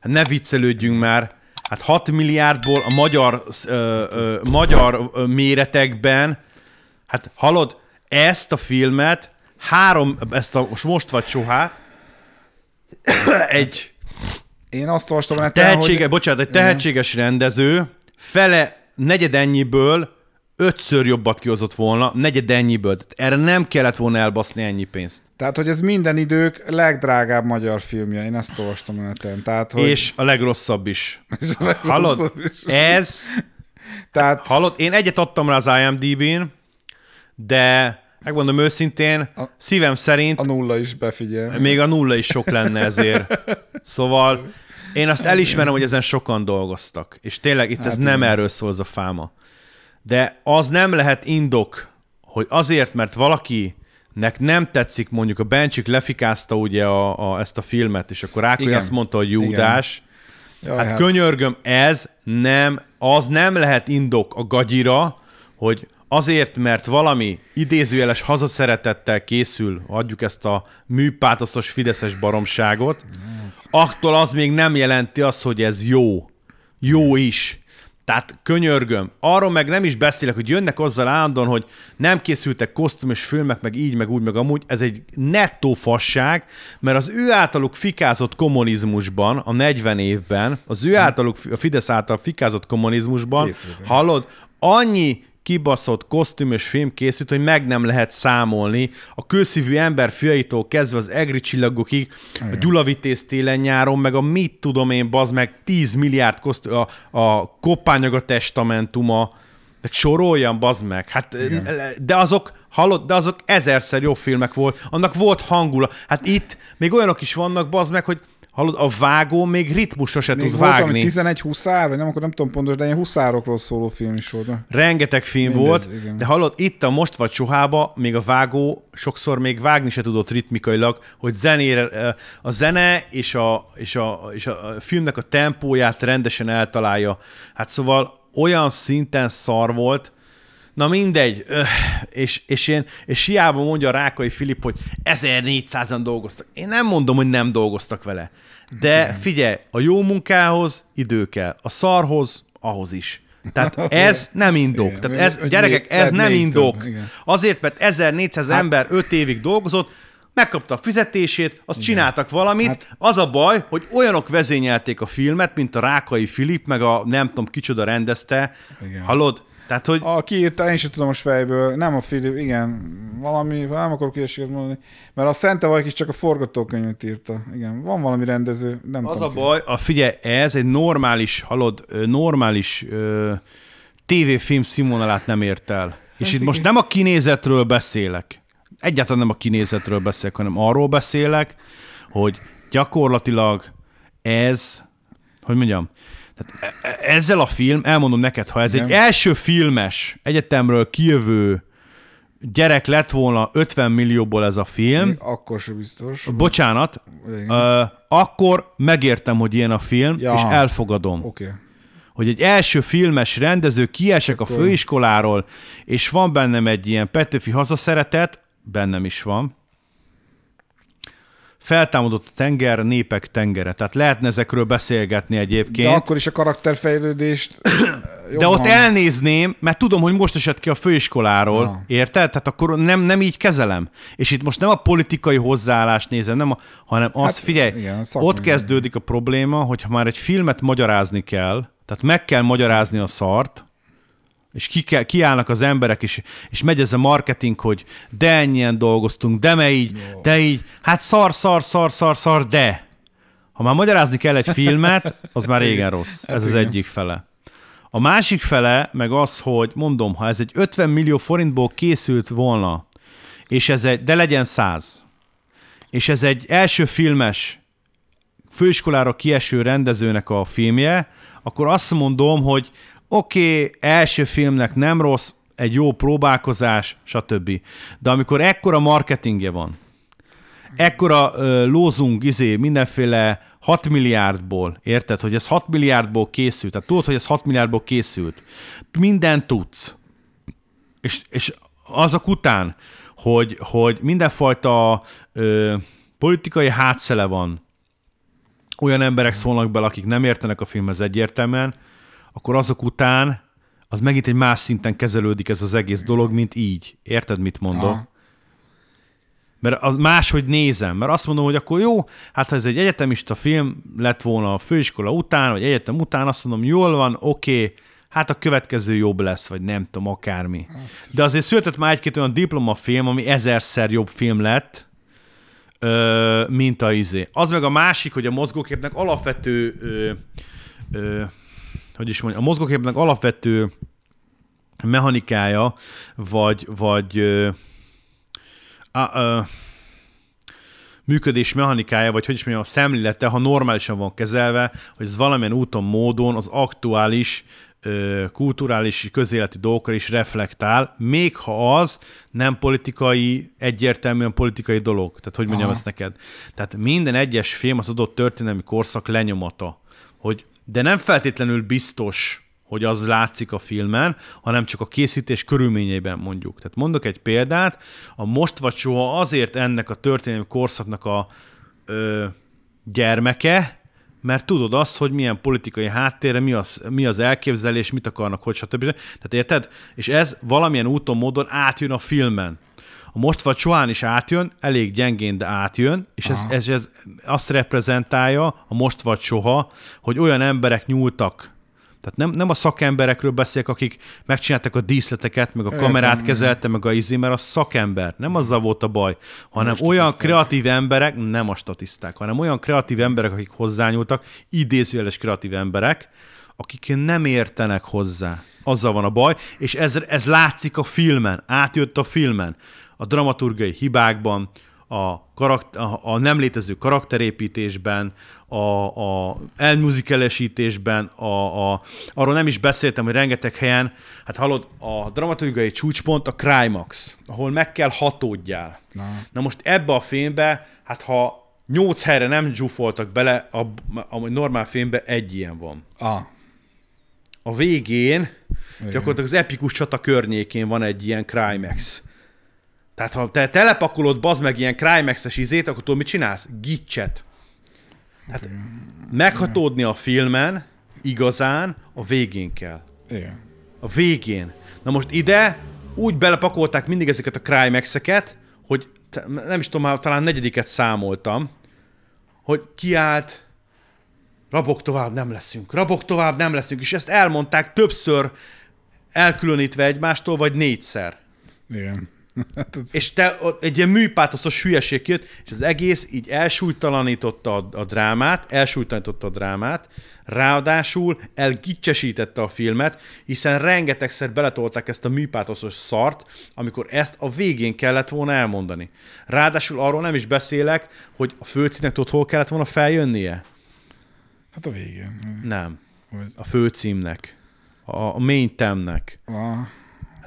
Hát ne viccelődjünk már. Hát 6 milliárdból a magyar, ö, ö, magyar méretekben, hát hallod, ezt a filmet, három, ezt a most vagy sohát, egy én azt olvastam hogy... Tehetsége, hogy... bocsánat, egy tehetséges Igen. rendező fele negyed ennyiből ötször jobbat kihozott volna, negyed ennyiből. Tehát erre nem kellett volna elbaszni ennyi pénzt. Tehát, hogy ez minden idők legdrágább magyar filmje, én ezt olvastam a neten. Tehát, hogy... És a legrosszabb is. És a legrosszabb Hallod? Is. Ez... Tehát... Hallod? Én egyet adtam rá az IMDb-n, de Megmondom őszintén, a, szívem szerint... A nulla is befigyel. Még a nulla is sok lenne ezért. Szóval én azt elismerem, hogy ezen sokan dolgoztak. És tényleg itt hát ez igen. nem erről szól az a fáma. De az nem lehet indok, hogy azért, mert valakinek nem tetszik, mondjuk a Bencsik lefikázta ugye a, a, ezt a filmet, és akkor Rákoly azt mondta, hogy Júdás, Jaj, hát, hát könyörgöm, ez nem, az nem lehet indok a gagyira, hogy azért, mert valami idézőjeles hazaszeretettel készül, adjuk ezt a műpátaszos fideszes baromságot, attól az még nem jelenti azt, hogy ez jó. Jó is. Tehát könyörgöm. Arról meg nem is beszélek, hogy jönnek azzal állandóan, hogy nem készültek kosztümös filmek, meg így, meg úgy, meg amúgy. Ez egy nettó fasság, mert az ő általuk fikázott kommunizmusban, a 40 évben, az ő általuk, a Fidesz által fikázott kommunizmusban, Készültem. hallod, annyi kibaszott kosztümös film készült, hogy meg nem lehet számolni a kőszívű ember fiaitól kezdve az egri csillagokig, a gyulavitéz télen nyáron, meg a mit tudom én, bazd meg 10 milliárd kosztüm, a, a koppányaga testamentuma, de soroljam, bazd meg. Hát, de azok, hallod, de azok ezerszer jobb filmek volt, annak volt hangula. Hát itt még olyanok is vannak, bazd meg, hogy Hallod, a vágó még ritmusra se még tud volt, vágni. 11 huszár, vagy nem, akkor nem tudom pontos, de ilyen huszárokról szóló film is volt. Rengeteg film Mindez, volt, igen. de hallod, itt a Most vagy Sohába még a vágó sokszor még vágni se tudott ritmikailag, hogy zenére, a zene és a, és a, és a filmnek a tempóját rendesen eltalálja. Hát szóval olyan szinten szar volt, Na mindegy, és, és, én, és hiába mondja a Rákai Filip, hogy 1400-an dolgoztak. Én nem mondom, hogy nem dolgoztak vele. De figyelj, a jó munkához idő kell, a szarhoz ahhoz is. Tehát ez nem indok. Igen, Tehát ez, gyerekek, ez nem indok. Azért, mert 1400 hát, ember 5 évig dolgozott, megkapta a fizetését, azt igen. csináltak valamit. Hát, az a baj, hogy olyanok vezényelték a filmet, mint a Rákai Filip, meg a nem tudom kicsoda rendezte. Igen. Hallod? Tehát, hogy... A kiírta, én sem tudom most fejből, nem a Filip, igen, valami, nem akarok ilyeséget mondani, mert a Szente Vajk csak a forgatókönyvet írta. Igen, van valami rendező, nem Az tudom a baj, a figyelj, ez egy normális, halod, normális ö, tévéfilm színvonalát nem ért el. És hát itt igen. most nem a kinézetről beszélek. Egyáltalán nem a kinézetről beszélek, hanem arról beszélek, hogy gyakorlatilag ez, hogy mondjam, tehát e, e, ezzel a film, elmondom neked, ha ez Igen. egy első filmes, egyetemről kijövő gyerek lett volna 50 millióból ez a film. Még akkor sem biztos. Bocsánat. Uh, akkor megértem, hogy ilyen a film, ja. és elfogadom. Okay. Hogy egy első filmes rendező kiesek akkor... a főiskoláról, és van bennem egy ilyen Petőfi hazaszeretet, bennem is van, feltámadott a tenger, népek tengere. Tehát lehetne ezekről beszélgetni egyébként. De akkor is a karakterfejlődést De ott elnézném, mert tudom, hogy most esett ki a főiskoláról, ja. érted? Tehát akkor nem, nem így kezelem. És itt most nem a politikai hozzáállást nézem, nem a, hanem az, hát, figyelj, igen, ott kezdődik a probléma, hogy ha már egy filmet magyarázni kell, tehát meg kell magyarázni a szart, és ki kell, kiállnak az emberek, és, és megy ez a marketing, hogy de ennyien dolgoztunk, de me így, Jó. de így, hát szar, szar, szar, szar, szar, de. Ha már magyarázni kell egy filmet, az már régen rossz. Hát ez az egyik fele. A másik fele meg az, hogy mondom, ha ez egy 50 millió forintból készült volna, és ez egy, de legyen 100, és ez egy első filmes, főiskolára kieső rendezőnek a filmje, akkor azt mondom, hogy oké, okay, első filmnek nem rossz, egy jó próbálkozás, stb. De amikor ekkora marketingje van, ekkora uh, lózunk izé, mindenféle 6 milliárdból, érted, hogy ez 6 milliárdból készült, tehát tudod, hogy ez 6 milliárdból készült, minden tudsz. És, és azok után, hogy, hogy mindenfajta ö, politikai hátszele van, olyan emberek szólnak bele, akik nem értenek a filmhez egyértelműen, akkor azok után az megint egy más szinten kezelődik ez az egész dolog, mint így. Érted, mit mondok? Aha. Mert az máshogy nézem, mert azt mondom, hogy akkor jó, hát ha ez egy egyetemista film lett volna a főiskola után, vagy egyetem után, azt mondom, jól van, oké, okay, hát a következő jobb lesz, vagy nem tudom, akármi. Hát. De azért született már egy-két olyan diplomafilm, ami ezerszer jobb film lett, ö, mint a izé. Az meg a másik, hogy a mozgóképnek alapvető ö, ö, hogy is mondjam, a mozgóképnek alapvető mechanikája, vagy, vagy ö, a, ö, működés mechanikája, vagy hogy is mondjam, a szemlélete, ha normálisan van kezelve, hogy ez valamilyen úton, módon az aktuális ö, kulturális, közéleti dolgokra is reflektál, még ha az nem politikai, egyértelműen politikai dolog. Tehát hogy mondjam Aha. ezt neked? Tehát minden egyes film az adott történelmi korszak lenyomata hogy de nem feltétlenül biztos, hogy az látszik a filmen, hanem csak a készítés körülményeiben mondjuk. Tehát mondok egy példát, a Most vagy soha azért ennek a történelmi korszaknak a ö, gyermeke, mert tudod azt, hogy milyen politikai háttérre, mi az, mi az elképzelés, mit akarnak, hogy stb. Tehát érted? És ez valamilyen úton, módon átjön a filmen. A most vagy sohán is átjön, elég gyengén, de átjön, és ez, ez, ez azt reprezentálja, a most vagy soha, hogy olyan emberek nyúltak. Tehát nem, nem a szakemberekről beszélek, akik megcsináltak a díszleteket, meg a kamerát Értem, kezelte, meg a izé, mert a szakember, nem azzal volt a baj, hanem a olyan kreatív emberek, nem a statiszták, hanem olyan kreatív emberek, akik hozzányúltak, idézőjeles kreatív emberek, akik nem értenek hozzá. Azzal van a baj, és ez, ez látszik a filmen, átjött a filmen, a dramaturgai hibákban, a, karakter, a, a nem létező karakterépítésben, a, a elmuzikelesítésben, a, a, arról nem is beszéltem, hogy rengeteg helyen, hát hallod, a dramaturgiai csúcspont a climax, ahol meg kell hatódjál. Na, Na most ebbe a filmbe, hát ha nyolc helyre nem zsúfoltak bele, a, a normál filmbe egy ilyen van. Ah. A végén, Igen. gyakorlatilag az epikus csata környékén van egy ilyen climax tehát ha te telepakolod bazd meg ilyen Crimex-es izét, akkor tudod, mit csinálsz? Gicset. Tehát meghatódni a filmen igazán a végén kell. Igen. A végén. Na most ide úgy belepakolták mindig ezeket a Crimex-eket, hogy nem is tudom, talán negyediket számoltam, hogy kiállt, rabok tovább nem leszünk, rabok tovább nem leszünk, és ezt elmondták többször elkülönítve egymástól, vagy négyszer. Igen. Hát és te egy ilyen műpátoszos hülyeség jött, és az egész így elsúlytalanította a, a drámát, elsúlytalanította a drámát, ráadásul elgicsesítette a filmet, hiszen rengetegszer beletolták ezt a műpátoszos szart, amikor ezt a végén kellett volna elmondani. Ráadásul arról nem is beszélek, hogy a főcímnek tudod, hol kellett volna feljönnie? Hát a végén. Nem. A főcímnek. A, a main temnek. Ah.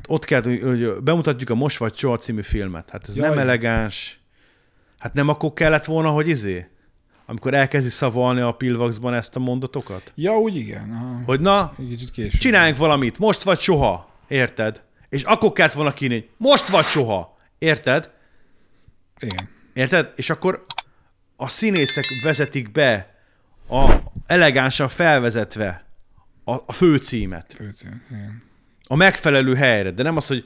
Hát ott kell, hogy bemutatjuk a Most vagy Soha című filmet. Hát ez Jaj. nem elegáns. Hát nem akkor kellett volna, hogy izé? Amikor elkezdi szavalni a Pilvaxban ezt a mondatokat? Ja, úgy igen. Aha. Hogy na, csináljunk valamit, most vagy soha. Érted? És akkor kellett volna kínni, most vagy soha. Érted? Igen. Érted? És akkor a színészek vezetik be a elegánsan felvezetve a, a főcímet. Főcím, igen a megfelelő helyre, de nem az, hogy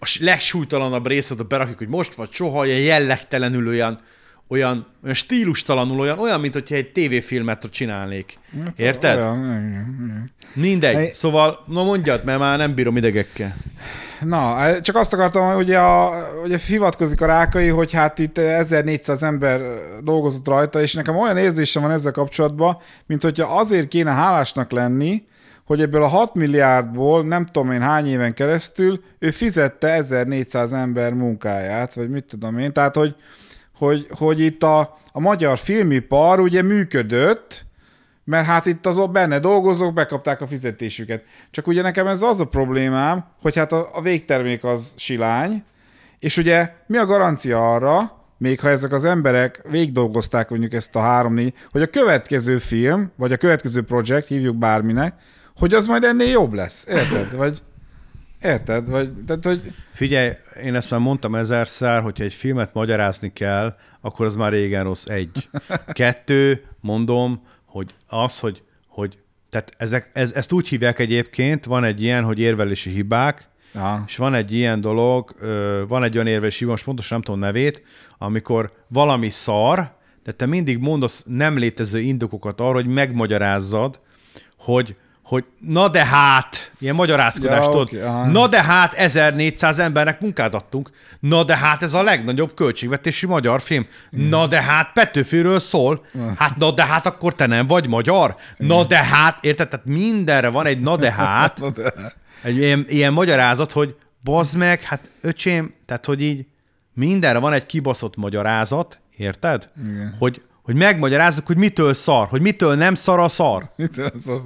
a legsúlytalanabb részlet a berakjuk, hogy most vagy soha, olyan jellegtelenül olyan, olyan, olyan stílustalanul, olyan, olyan, mint hogyha egy tévéfilmet csinálnék. Hát, Érted? Olyan, igen, igen. Mindegy. Hey. Szóval, na mondjad, mert már nem bírom idegekkel. Na, csak azt akartam, hogy a, ugye hivatkozik a Rákai, hogy hát itt 1400 ember dolgozott rajta, és nekem olyan érzésem van ezzel kapcsolatban, mint hogyha azért kéne hálásnak lenni, hogy ebből a 6 milliárdból nem tudom én hány éven keresztül ő fizette 1400 ember munkáját, vagy mit tudom én. Tehát, hogy, hogy, hogy itt a, a magyar filmipar ugye működött, mert hát itt azok benne dolgozók bekapták a fizetésüket. Csak ugye nekem ez az a problémám, hogy hát a, a végtermék az silány, és ugye mi a garancia arra, még ha ezek az emberek végdolgozták mondjuk ezt a három hogy a következő film, vagy a következő projekt, hívjuk bárminek, hogy az majd ennél jobb lesz. Érted? Vagy Érted? Vagy, tehát, hogy... Figyelj, én ezt már mondtam ezerszer, hogyha egy filmet magyarázni kell, akkor az már régen rossz. Egy. Kettő, mondom, hogy az, hogy, hogy tehát ezek, ez, ezt úgy hívják egyébként, van egy ilyen, hogy érvelési hibák, Aha. és van egy ilyen dolog, van egy olyan érvelési hiba, most pontosan nem tudom nevét, amikor valami szar, de te mindig mondasz nem létező indokokat arra, hogy megmagyarázzad, hogy hogy na de hát, ilyen magyarázkodást ja, okay, na de hát 1400 embernek munkát adtunk, na de hát ez a legnagyobb költségvetési magyar film, na de hát Petőfiről szól, hát na de hát akkor te nem vagy magyar, na de hát, érted, tehát mindenre van egy na de hát, egy ilyen, ilyen magyarázat, hogy bazd meg, hát öcsém, tehát hogy így mindenre van egy kibaszott magyarázat, érted? Igen. Hogy, hogy megmagyarázzuk, hogy mitől szar, hogy mitől nem szar a szar. Mitől szar?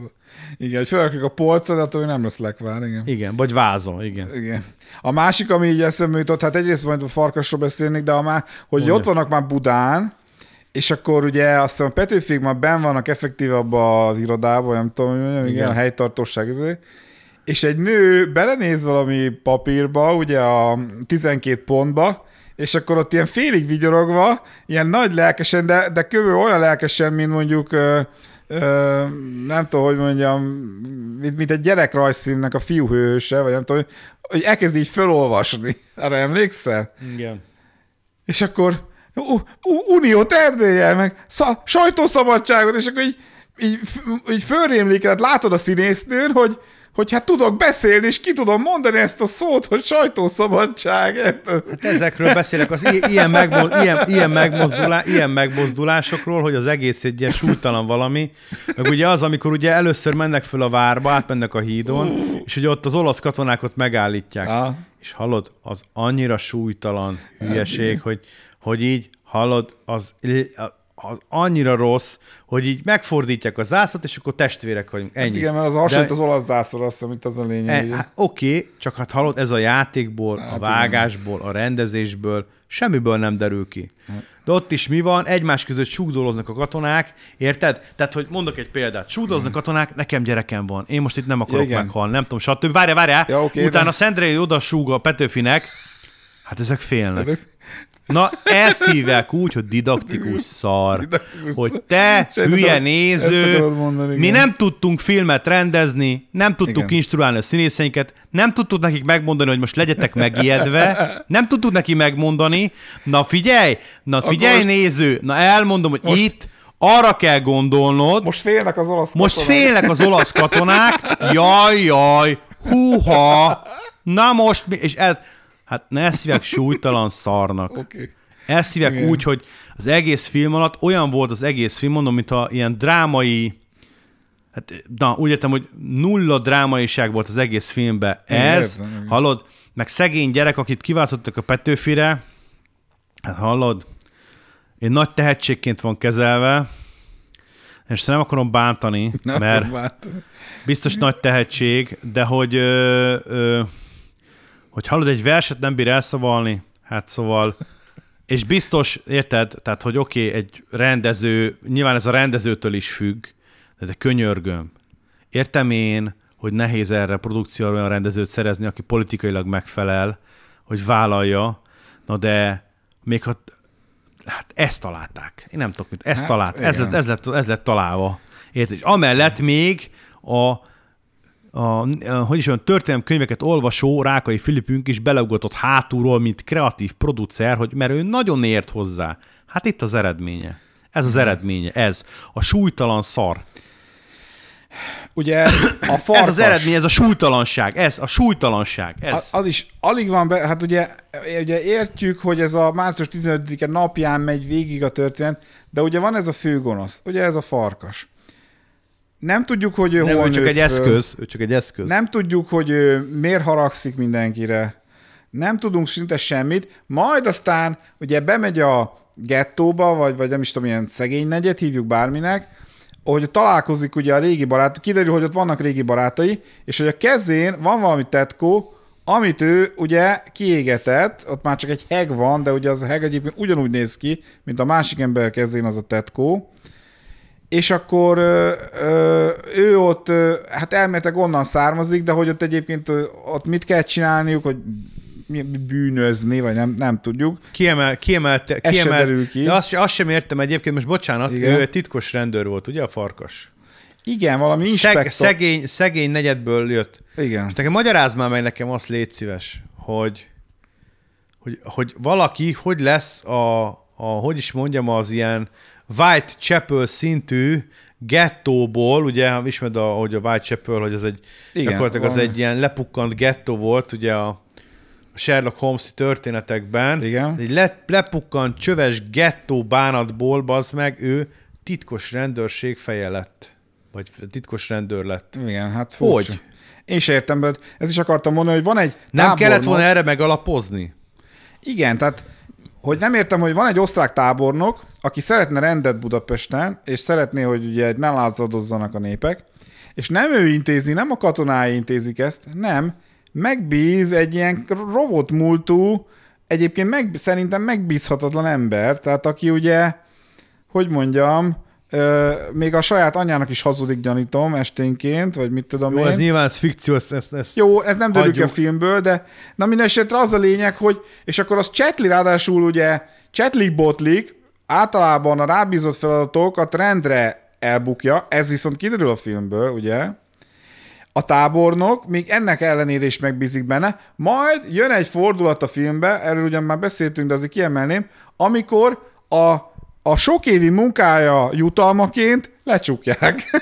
Igen, felrakjuk a polcra, de attól nem lesz lekvár, igen. Igen, vagy vázon, igen. igen. A másik, ami így eszembe jutott, hát egyrészt majd a farkasról beszélnék, de a má, hogy Mondja. ott vannak már Budán, és akkor ugye azt hiszem a Petőfék már ben vannak effektíve abba az irodában, nem tudom, igen, Igen. a helytartóság, ezért. és egy nő belenéz valami papírba, ugye a 12 pontba, és akkor ott ilyen félig vigyorogva, ilyen nagy lelkesen, de, de kövül olyan lelkesen, mint mondjuk, ö, nem tudom, hogy mondjam, mint, mint egy gyerekrajzszínnek a fiúhőse, vagy nem tudom, hogy- hogy elkezd így felolvasni. Arra emlékszel? Igen. És akkor U- U- Uniót Erdéllyel, meg szá- sajtószabadságot, és akkor így, így, így fölrémlik, tehát látod a színésznőn, hogy, hogy hát tudok beszélni, és ki tudom mondani ezt a szót, hogy sajtószabadság. Hát ezekről beszélek, az ilyen, megmo- ilyen, ilyen, megmozdulá- ilyen megmozdulásokról, hogy az egész egy ilyen súlytalan valami. Meg ugye az, amikor ugye először mennek föl a várba, átmennek a hídon, és ugye ott az olasz katonákat megállítják. Ah. És hallod, az annyira súlytalan hülyeség, hogy, hogy így hallod, az, az annyira rossz, hogy így megfordítják a zászlót, és akkor testvérek vagyunk. Ennyi. Hát Igen, mert az hasonlít De- az olasz zászlóra, azt itt az a lényeg. E, hát, Oké, csak hát hallod, ez a játékból, Hát a igen. vágásból, a rendezésből, semmiből nem derül ki. De ott is mi van? Egymás között súgdoloznak a katonák, érted? Tehát, hogy mondok egy példát. Súgdoloznak katonák, nekem gyerekem van. Én most itt nem akarok igen. meghalni, nem tudom, stb. Várjál, várjál! Ja, oké, Utána de- Szendrei oda súg a Petőfinek, hát ezek félnek. Ezek- Na, ezt hívják úgy, hogy didaktikus szar. Didaktikus hogy te, És ezt hülye akarod- néző, mondani, mi nem tudtunk filmet rendezni, nem tudtuk Igen. instruálni a színészeinket, nem tudtuk nekik megmondani, hogy most legyetek megijedve, nem tudtuk neki megmondani, na figyelj, na figyelj most- néző, na elmondom, hogy Most- itt arra kell gondolnod, Most félnek az olasz most katonák. félnek az olasz katonák, jaj, jaj, húha, na most mi, és ez, hát ne ezt hívják súlytalan szarnak. Oké. Ezt hívják Igen. úgy, hogy az egész film alatt olyan volt az egész film, mondom, mint a ilyen drámai, hát na, úgy értem, hogy nulla drámaiság volt az egész filmben. Igen, Ez, értem, hallod, meg szegény gyerek, akit kiválasztottak a Petőfire, hát hallod, egy nagy tehetségként van kezelve, és nem akarom bántani, Nem mert bántani. biztos nagy tehetség, de hogy, ö, ö, hogy hallod, egy verset nem bír elszavalni, hát szóval, és biztos, érted, tehát, hogy oké, okay, egy rendező, nyilván ez a rendezőtől is függ, de, de könyörgöm. Értem én, hogy nehéz erre produkcióra olyan rendezőt szerezni, aki politikailag megfelel, hogy vállalja, na de még ha hát ezt találták. Én nem tudok, mit. Ezt Hát, talált. Ez lett, ez, lett, ez lett találva. Érted? És amellett még a, a, a hogy is olyan történelmi könyveket olvasó Rákai Filipünk is beleugatott hátulról, mint kreatív producer, hogy mert ő nagyon ért hozzá. Hát itt az eredménye. Ez az eredménye, ez. A súlytalan szar. Ugye a farkas, Ez az eredmény, ez a súlytalanság. Ez, a súlytalanság. Ez. A- Az is alig van be, hát ugye, ugye értjük, hogy ez a március 15-e napján megy végig a történet, de ugye van ez a főgonosz, ugye ez a farkas. Nem tudjuk, hogy ő Nem, hol ő csak egy föl. eszköz. Ő csak egy eszköz. Nem tudjuk, hogy ő miért haragszik mindenkire. Nem tudunk szinte semmit. Majd aztán ugye bemegy a gettóba, vagy, vagy nem is tudom, ilyen szegény negyed, hívjuk bárminek, hogy találkozik ugye a régi barát, kiderül, hogy ott vannak régi barátai, és hogy a kezén van valami tetkó, amit ő ugye kiégetett, ott már csak egy heg van, de ugye az a heg egyébként ugyanúgy néz ki, mint a másik ember kezén az a tetkó, és akkor ö, ö, ő ott, ö, hát elméletek onnan származik, de hogy ott egyébként ott mit kell csinálniuk, hogy bűnözni, vagy nem, nem tudjuk. Kiemel, kiemelte, se kiemel, derül ki. De azt, azt sem értem egyébként, most bocsánat, Igen. ő titkos rendőr volt, ugye a farkas? Igen, valami Szeg, inspektor. szegény, szegény negyedből jött. Igen. Most nekem magyarázd már meg nekem azt légy szíves, hogy, hogy, hogy valaki hogy lesz a, a, hogy is mondjam, az ilyen Whitechapel szintű gettóból, ugye ismered, hogy a Whitechapel, hogy az egy, Igen, gyakorlatilag az valami- egy ilyen lepukkant gettó volt, ugye a Sherlock Holmes történetekben. Igen. Egy le, lepukkant csöves gettó bánatból, bazd meg, ő titkos rendőrség feje lett. Vagy titkos rendőr lett. Igen, hát Hogy? furcsa. Én se értem, de ezt is akartam mondani, hogy van egy Nem tábornok- kellett volna erre megalapozni? Igen, tehát hogy nem értem, hogy van egy osztrák tábornok, aki szeretne rendet Budapesten, és szeretné, hogy ugye ne lázadozzanak a népek, és nem ő intézi, nem a katonái intézik ezt, nem, megbíz egy ilyen robot múltú, egyébként meg, szerintem megbízhatatlan ember, tehát aki ugye, hogy mondjam, még a saját anyának is hazudik, gyanítom, esténként, vagy mit tudom Jó, én. ez nyilván ez fikció, ezt, ezt, ezt Jó, ez nem derül ki a filmből, de na minden esetre az a lényeg, hogy, és akkor az csetli ráadásul ugye, csetlik botlik, általában a rábízott feladatokat rendre elbukja, ez viszont kiderül a filmből, ugye, a tábornok még ennek ellenére is megbízik benne, majd jön egy fordulat a filmbe, erről ugyan már beszéltünk, de azért kiemelném, amikor a, a sok évi munkája jutalmaként lecsukják.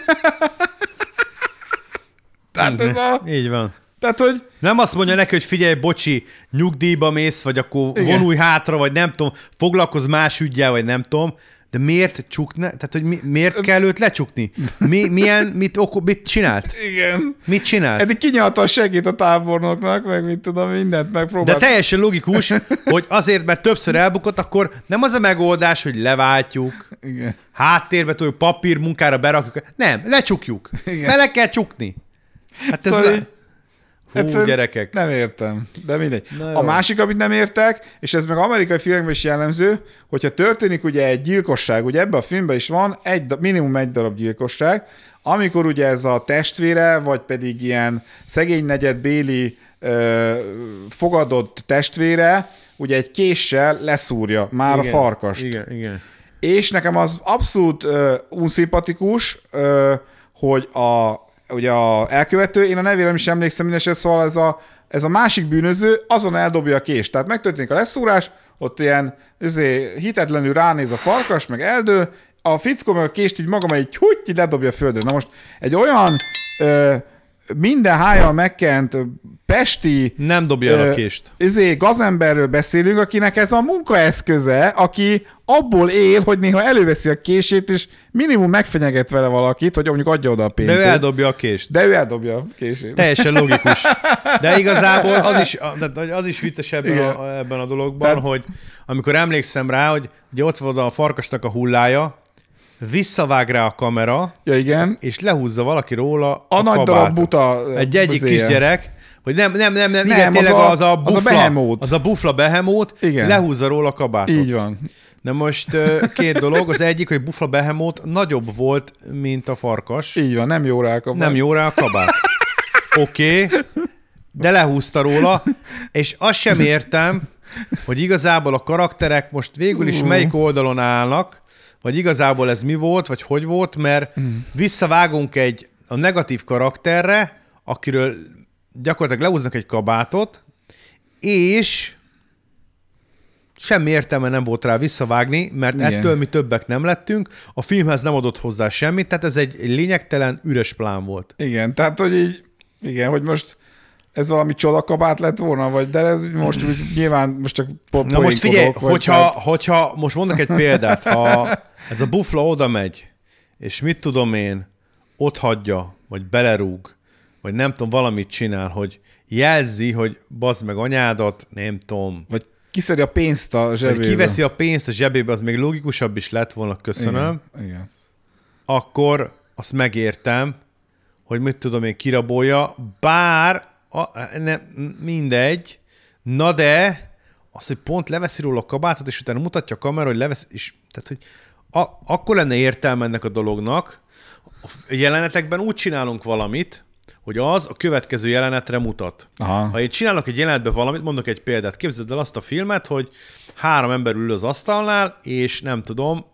Tehát ez a, Így van. tehát, hogy Nem azt mondja neki, hogy figyelj, bocsi, nyugdíjba mész, vagy akkor Igen. Vonulj hátra, vagy nem tudom, foglalkozz más ügyel, vagy nem tudom, de miért csukne? Tehát, hogy mi, miért kell őt lecsukni? Mi, milyen, mit, oko, mit csinált? igen. Mit csinált? Eddig kinyalta a segít a tábornoknak, meg mit tudom, mindent De megpróbált. teljesen logikus, hogy azért, mert többször elbukott, akkor nem az a megoldás, hogy leváltjuk, Igen. háttérbe tudjuk, papír munkára berakjuk. Nem, lecsukjuk. Igen. Bele kell csukni. Hát ez Szóval le... így- Hú, gyerekek. Nem értem, de mindegy. Na a másik, amit nem értek, és ez meg amerikai filmekben is jellemző, hogyha történik ugye egy gyilkosság, ugye ebben a filmben is van egy, minimum egy darab gyilkosság, amikor ugye ez a testvére, vagy pedig ilyen szegény negyed béli ö, fogadott testvére, ugye egy késsel leszúrja már Igen, a farkast. Igen, igen. És nekem az abszolút uh, unszimpatikus, uh, hogy a, ugye a elkövető, én a nevére nem is emlékszem mindesetre, szóval ez a, ez a másik bűnöző azon eldobja a kést. Tehát megtörténik a leszúrás, ott ilyen üzé, hitetlenül ránéz a farkas, meg eldől, a fickó meg a kést így maga így húgy, így ledobja a földre. Na most egy olyan ö, minden hájjal megkent pesti Nem dobja el a kést. Izé, gazemberről beszélünk, akinek ez a munkaeszköze, aki abból él, hogy néha előveszi a kését, és minimum megfenyeget vele valakit, hogy mondjuk adja oda a De pénzét. ő eldobja a kést. De ő eldobja a kését. Teljesen logikus. De igazából az is, de az is vicces ebben, Igen. a, ebben a dologban, Tehát- hogy amikor emlékszem rá, hogy ugye ott van a farkasnak a hullája, visszavág rá a kamera, Ja, igen. és lehúzza valaki róla A, a, nagy darab kabátot. buta Egy egyik kisgyerek, vagy nem, nem, nem, nem, Nem, igen, az tényleg a- az a, az a bufla, behemót. az a bufla behemót, Igen. lehúzza róla a kabátot. Így van. Na most két dolog, az egyik, hogy bufla behemót nagyobb volt, mint a farkas. Így van, nem jó rá a kabát. Nem jó rá a kabát. Oké, okay, de lehúzta róla, és azt sem értem, hogy igazából a karakterek most végül is melyik oldalon állnak, vagy igazából ez mi volt, vagy hogy volt, mert visszavágunk egy a negatív karakterre, akiről gyakorlatilag lehúznak egy kabátot, és semmi értelme nem volt rá visszavágni, mert. Igen. ettől mi többek nem lettünk, a filmhez nem adott hozzá semmit, tehát ez egy lényegtelen, üres plán volt. Igen, tehát, hogy így, igen, hogy most ez valami csodakabát lett volna, vagy de ez most úgy, nyilván most csak po- Na most figyelj, vagy hogyha, hát- hogyha, most mondok egy példát, ha ez a bufla oda megy, és mit tudom én, ott hagyja, vagy belerúg, vagy nem tudom, valamit csinál, hogy jelzi, hogy bazd meg anyádat, nem tudom, Vagy kiszedi a pénzt a vagy zsebéből. kiveszi a pénzt a zsebébe, az még logikusabb is lett volna, köszönöm. Igen. Igen. akkor azt megértem, hogy mit tudom én, kirabolja, bár a, ne, mindegy, na de az, hogy pont leveszi róla a kabátot, és utána mutatja a kamera, hogy levesz, és tehát, hogy a, akkor lenne értelme ennek a dolognak. A jelenetekben úgy csinálunk valamit, hogy az a következő jelenetre mutat. Aha. Ha én csinálok egy jelenetben valamit, mondok egy példát, képzeld el azt a filmet, hogy három ember ül az asztalnál, és nem tudom,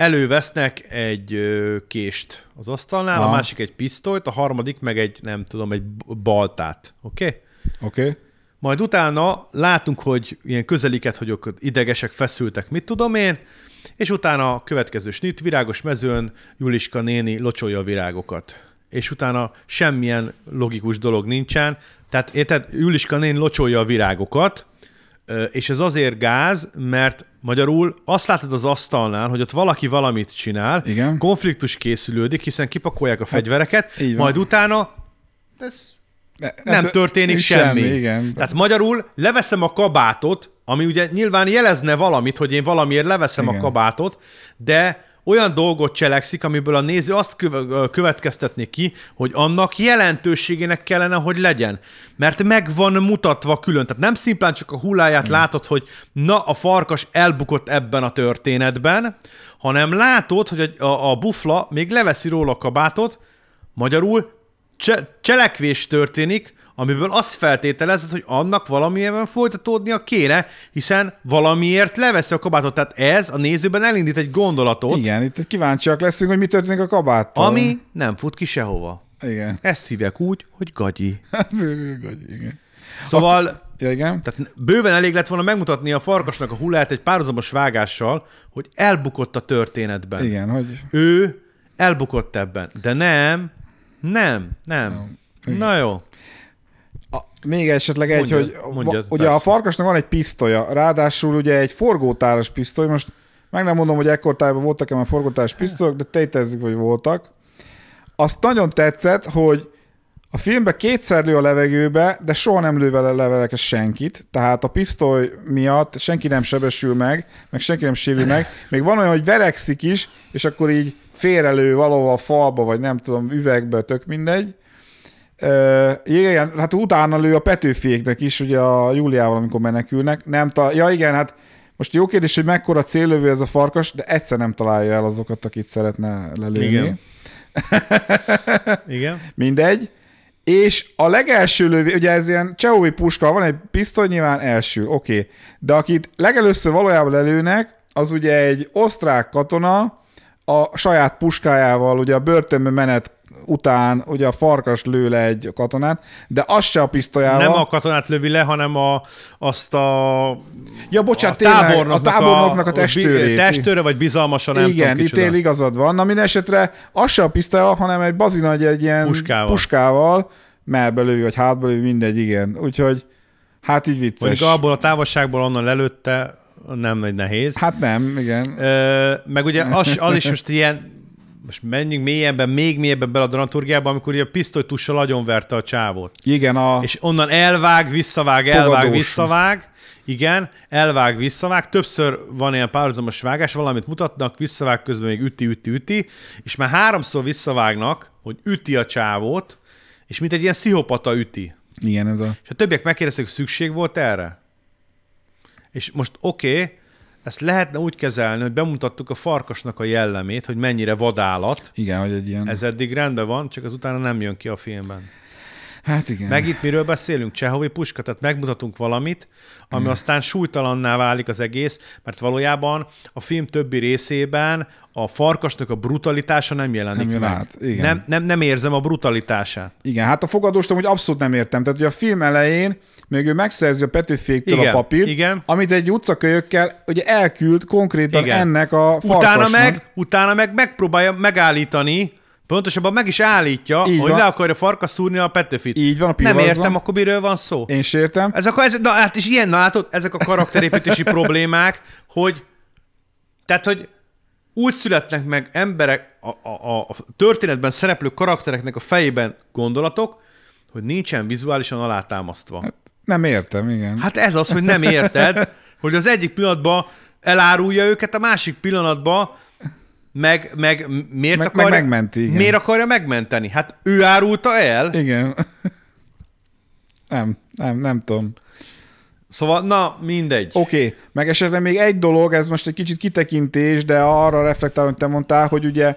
elővesznek egy kést az asztalnál, Aha. a másik egy pisztolyt, a harmadik meg egy, nem tudom, egy baltát. Oké? Okay? Oké. Okay. Majd utána látunk, hogy ilyen közeliket, hogy idegesek, feszültek, mit tudom én, és utána a következő snit, virágos mezőn Juliska néni locsolja a virágokat. És utána semmilyen logikus dolog nincsen. Tehát érted, Juliska néni locsolja a virágokat, és ez azért gáz, mert magyarul azt látod az asztalnál, hogy ott valaki valamit csinál, Igen. konfliktus készülődik, hiszen kipakolják a fegyvereket, így van. majd utána ez Ne, nem tör- történik semmi. semmi. Igen. Tehát magyarul leveszem a kabátot, ami ugye nyilván jelezne valamit, hogy én valamiért leveszem Igen. a kabátot, de olyan dolgot cselekszik, amiből a néző azt köve- következtetné ki, hogy annak jelentőségének kellene, hogy legyen. Mert meg van mutatva külön. Tehát nem szimplán csak a hulláját hmm. látod, hogy na, a farkas elbukott ebben a történetben, hanem látod, hogy a, a, a bufla még leveszi róla a kabátot, magyarul cse- cselekvés történik, amiből azt feltételezed, hogy annak valamilyen folytatódnia kéne, hiszen valamiért leveszi a kabátot. Tehát ez a nézőben elindít egy gondolatot. Igen, itt kíváncsiak leszünk, hogy mi történik a kabáttal. Ami nem fut ki sehova. Igen. Ezt hívják úgy, hogy gagyi. Hát, igen. Szóval a... ja, igen. Tehát bőven elég lett volna megmutatni a farkasnak a hullát egy párhuzamos vágással, hogy elbukott a történetben. Igen, hogy... Ő elbukott ebben. De nem, nem, nem. Igen. Na jó. Még esetleg egy, Mondjad, hogy mondjad, ugye persze. a farkasnak van egy pisztolya, ráadásul ugye egy forgótáros pisztoly, most meg nem mondom, hogy ekkortájban voltak-e már forgótáros pisztolyok, de tétezzük, hogy voltak. Azt nagyon tetszett, hogy a filmben kétszer lő a levegőbe, de soha nem lő vele leveleket senkit, tehát a pisztoly miatt senki nem sebesül meg, meg senki nem sérül meg. Még van olyan, hogy verekszik is, és akkor így félrelő valahol a falba, vagy nem tudom, üvegbe, tök mindegy. Uh, igen, hát utána lő a Petőfiéknek is, ugye a Júliával, amikor menekülnek. Nem tal- ja igen, hát most jó kérdés, hogy mekkora céllövő ez a farkas, de egyszer nem találja el azokat, akit szeretne lelőni. Igen. Igen. Mindegy. És a legelső lövé, ugye ez ilyen Csehovi puska, van egy pisztoly, nyilván első, oké. Okay. De akit legelőször valójában lelőnek, az ugye egy osztrák katona a saját puskájával, ugye a börtönbe menet után ugye a farkas lő le egy katonát, de az se a pisztolyával. Nem a katonát lövi le, hanem a, azt a, ja, bocsánat, a tényleg, tábornoknak, a, tábornoknak a bi- testőrét. testőre, vagy bizalmasan, nem Igen, tudom itt kicsoda. él igazad van. Na minden esetre az se a pisztolyával, hanem egy bazinagy egy ilyen Puskával. puskával melbe lő, vagy hátba lő, mindegy, igen. Úgyhogy hát így vicces. Mondjuk abból a távolságból onnan lelőtte, nem egy nehéz. Hát nem, igen. Ö, meg ugye az, az is most ilyen, most menjünk mélyebben, még mélyebben bele a dramaturgiába, amikor ugye a pisztolytussal agyonverte a csávót. Igen, a... És onnan elvág, visszavág, elvág, Fogadós. visszavág. Igen, elvág, visszavág. Többször van ilyen párhuzamos vágás, valamit mutatnak, visszavág közben még üti, üti, üti, és már háromszor visszavágnak, hogy üti a csávót, és mint egy ilyen szihopata üti. Igen, ez a... És a többiek megkérdezték, hogy szükség volt erre? És most oké, okay, ezt lehetne úgy kezelni, hogy bemutattuk a farkasnak a jellemét, hogy mennyire vadállat. Igen, hogy egy ilyen... Ez eddig rendben van, csak az utána nem jön ki a filmben. Hát igen. Meg itt miről beszélünk? Csehovi puska, tehát megmutatunk valamit, ami Mhm. aztán súlytalanná válik az egész, mert valójában a film többi részében a farkasnak a brutalitása nem jelenik Nem jön meg. át, igen. Nem, nem, nem érzem a brutalitását. Igen, hát a fogadóstam, hogy abszolút nem értem. Tehát, hogy a film elején még ő megszerzi a Petőféktől Igen, a papírt, igen. amit egy utcakölyökkel ugye elküld konkrétan Igen. ennek a farkasnak. Utána meg, utána meg megpróbálja megállítani, pontosabban meg is állítja, Így hogy van. le akarja farkas szúrni a Petőfit. Így van, a Nem értem, akkor miről van szó. Én sem értem. Ez akkor, ez, na hát és ilyen, na látod, ezek a karakterépítési problémák, hogy tehát, hogy úgy születnek meg emberek, a, a, a történetben szereplő karaktereknek a fejében gondolatok, hogy nincsen vizuálisan alátámasztva. Hát, Nem értem, igen. hát ez az, hogy nem érted, hogy az egyik pillanatban elárulja őket, a másik pillanatban meg, meg miért Meg- meg akarja, megmenti, igen. miért akarja megmenteni? Hát ő árulta el, Igen. Nem, nem, nem tudom. szóval na mindegy. Oké, okay. meg esetleg még egy dolog, ez most egy kicsit kitekintés, de arra reflektálom, hogy te mondtál, hogy ugye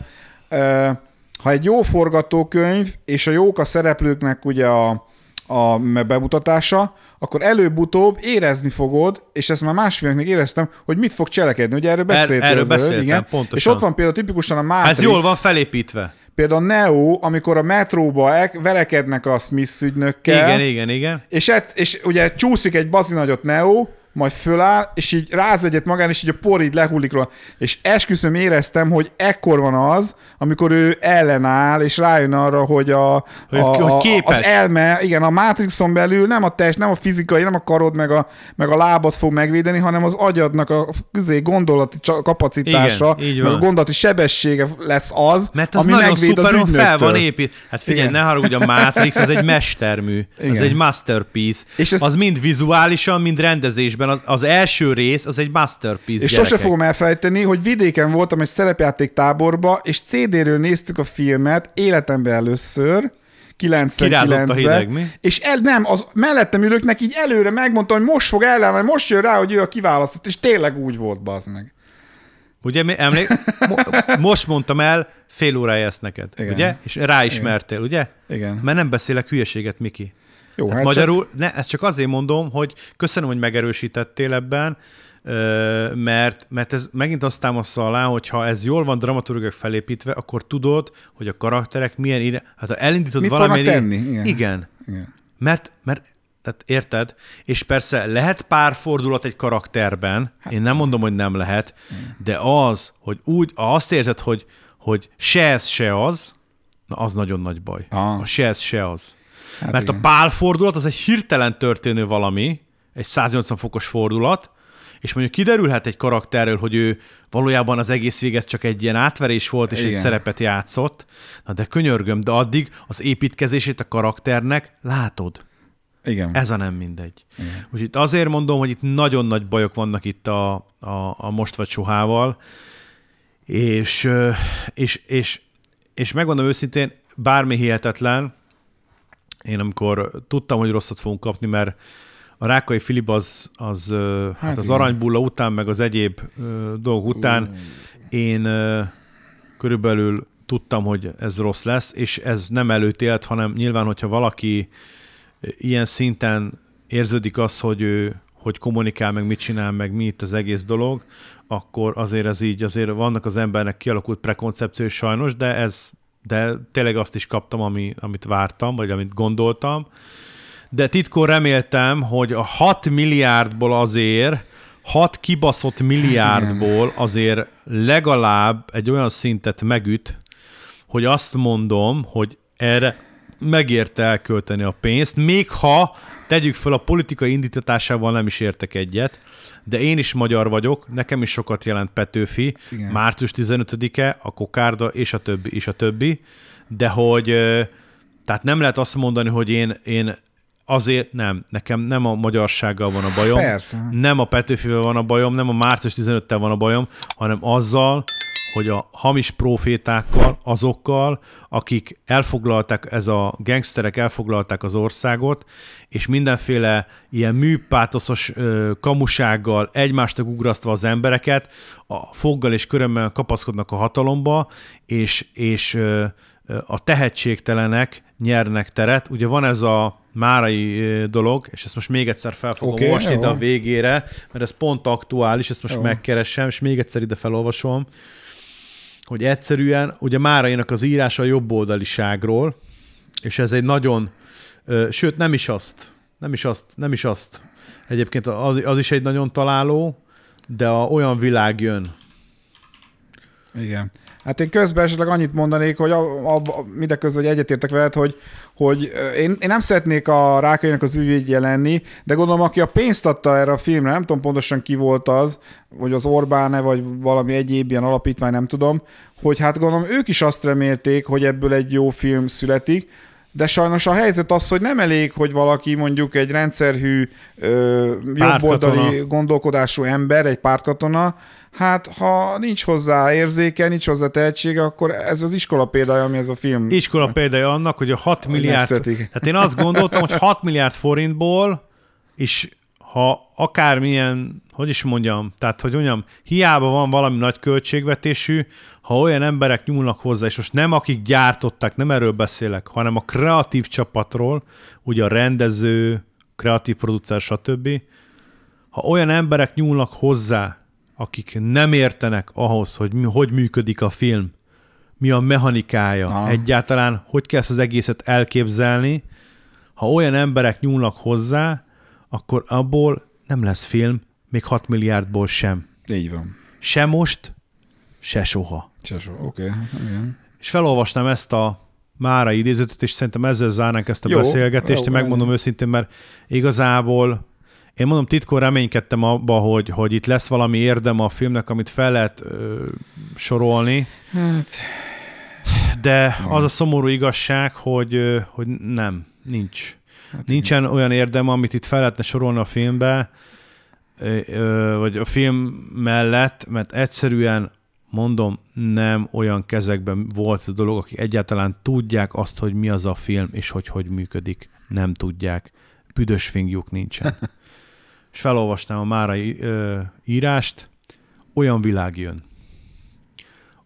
ha egy jó forgatókönyv, és a jók a szereplőknek ugye a, a bemutatása, akkor előbb-utóbb érezni fogod, és ezt már más filmeknek éreztem, hogy mit fog cselekedni. Ugye erről beszéltél erről az előbb, beszéltem, igen. pontosan. És ott van például tipikusan a Matrix. Ez jól van felépítve. Például Neo, amikor a metróba ek- verekednek a Smith ügynökkel. Igen, igen, igen. És, et, és ugye csúszik egy bazinagyot Neo, majd föláll, és így ráz egyet magán, és így a por így lehullik róla. És esküszöm éreztem, hogy ekkor van az, amikor ő ellenáll, és rájön arra, hogy, a, Hogy- a, hogy képes. az elme, igen, a Matrixon belül nem a test, nem a fizikai, nem a karod, meg a, meg a lábad fog megvédeni, hanem az agyadnak a közé gondolati kapacitása, Igen, meg a gondolati sebessége lesz az, Mert az ami nagyon megvéd az szuperon fel ügynöktől. van épít. Hát figyelj, Igen. ne haragudj, a Matrix az egy mestermű, az Igen. egy masterpiece. És ezt- Az mind vizuálisan, mind rendezésben részben az, az első rész az egy masterpiece, És gyerekek. sose fogom elfelejteni, hogy vidéken voltam egy szerepjáték táborba, és CD-ről néztük a filmet életemben először, Kirázott a hideg, 99-ben, mi? és el, nem, az mellettem ülőknek így előre megmondta, hogy most fog ellen, most jön rá, hogy ő a kiválasztott, és tényleg úgy volt, bazd meg. Ugye, emlék, mo- most mondtam el, fél órája ezt neked, Igen. ugye? És ráismertél, ugye? Igen. Mert nem beszélek hülyeséget, Miki. Jó, Hát hát magyarul, ne, ezt csak azért mondom, hogy köszönöm, hogy megerősítettél ebben, mert, mert ez megint azt támaszza alá, hogy ha ez jól van dramaturgok felépítve, akkor tudod, hogy a karakterek milyen ide, hát ha elindítod Mit valamilyen... tenni? Igen. Igen. Igen. Mert, mert tehát érted? És persze lehet pár fordulat egy karakterben, hát, én nem mondom, hogy nem lehet, de az, hogy úgy, azt érzed, hogy, hogy se ez, se az, na az nagyon nagy baj. Ah. A se ez, se az. Hát Mert igen. a pálfordulat az egy hirtelen történő valami, egy 180 fokos fordulat, és mondjuk kiderülhet egy karakterről, hogy ő valójában az egész véget csak egy ilyen átverés volt, és Igen. egy szerepet játszott. Na de könyörgöm, de addig az építkezését a karakternek látod. Igen. Ez a nem mindegy. Úgyhogy itt azért mondom, hogy itt nagyon nagy bajok vannak itt a, a, a most vagy sohával, és, és, és, és megmondom őszintén, bármi hihetetlen, én amikor tudtam, hogy rosszat fogunk kapni, mert a Rákai Filip az, az hát, hát az igen. aranybulla után, meg az egyéb ö, dolgok után én körülbelül tudtam, hogy ez rossz lesz, és ez nem előtélt, hanem nyilván, hogyha valaki ilyen szinten érződik az, hogy ő hogy kommunikál, meg mit csinál, meg mi itt az egész dolog, akkor azért ez így, azért vannak az embernek kialakult prekoncepció sajnos, de ez, de tényleg azt is kaptam, ami, amit vártam, vagy amit gondoltam. De titkon reméltem, hogy a 6 milliárdból azért, 6 kibaszott milliárdból azért legalább egy olyan szintet megüt, hogy azt mondom, hogy erre megérte elkölteni a pénzt, még ha tegyük fel a politikai indítatásával nem is értek egyet, de én is magyar vagyok, nekem is sokat jelent Petőfi, Igen. március 15-e, a kokárda, és a többi, és a többi, de hogy tehát nem lehet azt mondani, hogy én, én azért nem, nekem nem a magyarsággal van a bajom, Persze. nem a Petőfivel van a bajom, nem a március 15-tel van a bajom, hanem azzal, hogy a hamis profétákkal, azokkal, akik elfoglalták, ez a gangsterek elfoglalták az országot, és mindenféle ilyen műpátoszos ö, kamusággal egymástak ugrasztva az embereket, a foggal és körömmel kapaszkodnak a hatalomba, és, és ö, a tehetségtelenek nyernek teret. Ugye van ez a márai dolog, és ezt most még egyszer fel fogom okay, olvasni jó. ide a végére, mert ez pont aktuális, ezt most Jó. megkeresem, és még egyszer ide felolvasom, hogy egyszerűen, ugye Márainak az írása a jobboldaliságról, és ez egy nagyon, ö, sőt nem is azt, nem is azt, nem is azt. Egyébként az, az is egy nagyon találó, de a, olyan világ jön. Igen. Hát én közben esetleg annyit mondanék, hogy a, a, a, mindeközben, hogy egyetértek veled, hogy, hogy én, én nem szeretnék a Rákainak az ügyvédje lenni, de gondolom, aki a pénzt adta erre a filmre, nem tudom pontosan ki volt az, vagy az Orbán-e, vagy valami egyéb ilyen alapítvány, nem tudom, hogy hát gondolom ők is azt remélték, hogy ebből egy jó film születik, de sajnos a helyzet az, hogy nem elég, hogy valaki mondjuk egy rendszerhű, ö, jobboldali gondolkodású ember, egy pártkatona, hát ha nincs hozzá érzéke, nincs hozzá tehetsége, akkor ez az iskola példája, ami ez a film. Iskola példája annak, hogy a 6 milliárd... Tehát én azt gondoltam, hogy 6 milliárd forintból is ha akármilyen, hogy is mondjam, tehát hogy mondjam, hiába van valami nagy költségvetésű, ha olyan emberek nyúlnak hozzá, és most nem akik gyártották, nem erről beszélek, hanem a kreatív csapatról, ugye a rendező, kreatív producer, stb. Ha olyan emberek nyúlnak hozzá, akik nem értenek ahhoz, hogy mi, hogy működik a film, mi a mechanikája, Aha. egyáltalán hogy kell ezt az egészet elképzelni, ha olyan emberek nyúlnak hozzá, akkor abból nem lesz film, még 6 milliárdból sem. Így van. Se most, se soha. Se so. Oké, okay. igen. És felolvastam ezt a Mára idézetet, és szerintem ezzel zárnánk ezt a Jó, beszélgetést, jó, én megmondom őszintén, mert igazából én mondom, titkon reménykedtem abba, hogy, hogy itt lesz valami érdem a filmnek, amit fel lehet ö, sorolni, Hát, de az a szomorú igazság, hogy, ö, hogy nem, nincs. Hát Nincsen olyan érdem, amit itt fel lehetne sorolni a filmbe. vagy a film mellett, mert egyszerűen mondom, nem olyan kezekben volt ez a dolog, akik egyáltalán tudják azt, hogy mi az a film, és hogy hogy működik. Nem tudják. Büdös fingjuk nincsen. és felolvastam a Márai ö, írást, olyan világ jön.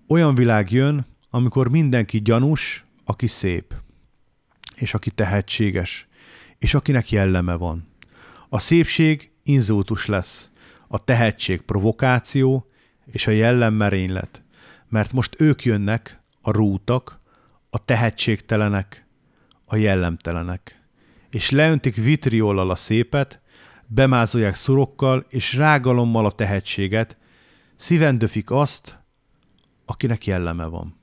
Olyan világ jön, amikor mindenki gyanús, aki szép, és aki tehetséges, és akinek jelleme van. A szépség inzultus lesz, a tehetség provokáció, és a jellem merénylet. Mert most ők jönnek, a rútak, a tehetségtelenek, a jellemtelenek. És leöntik vitriollal a szépet, bemázolják szurokkal és rágalommal a tehetséget, szíven döfik azt, akinek jelleme van.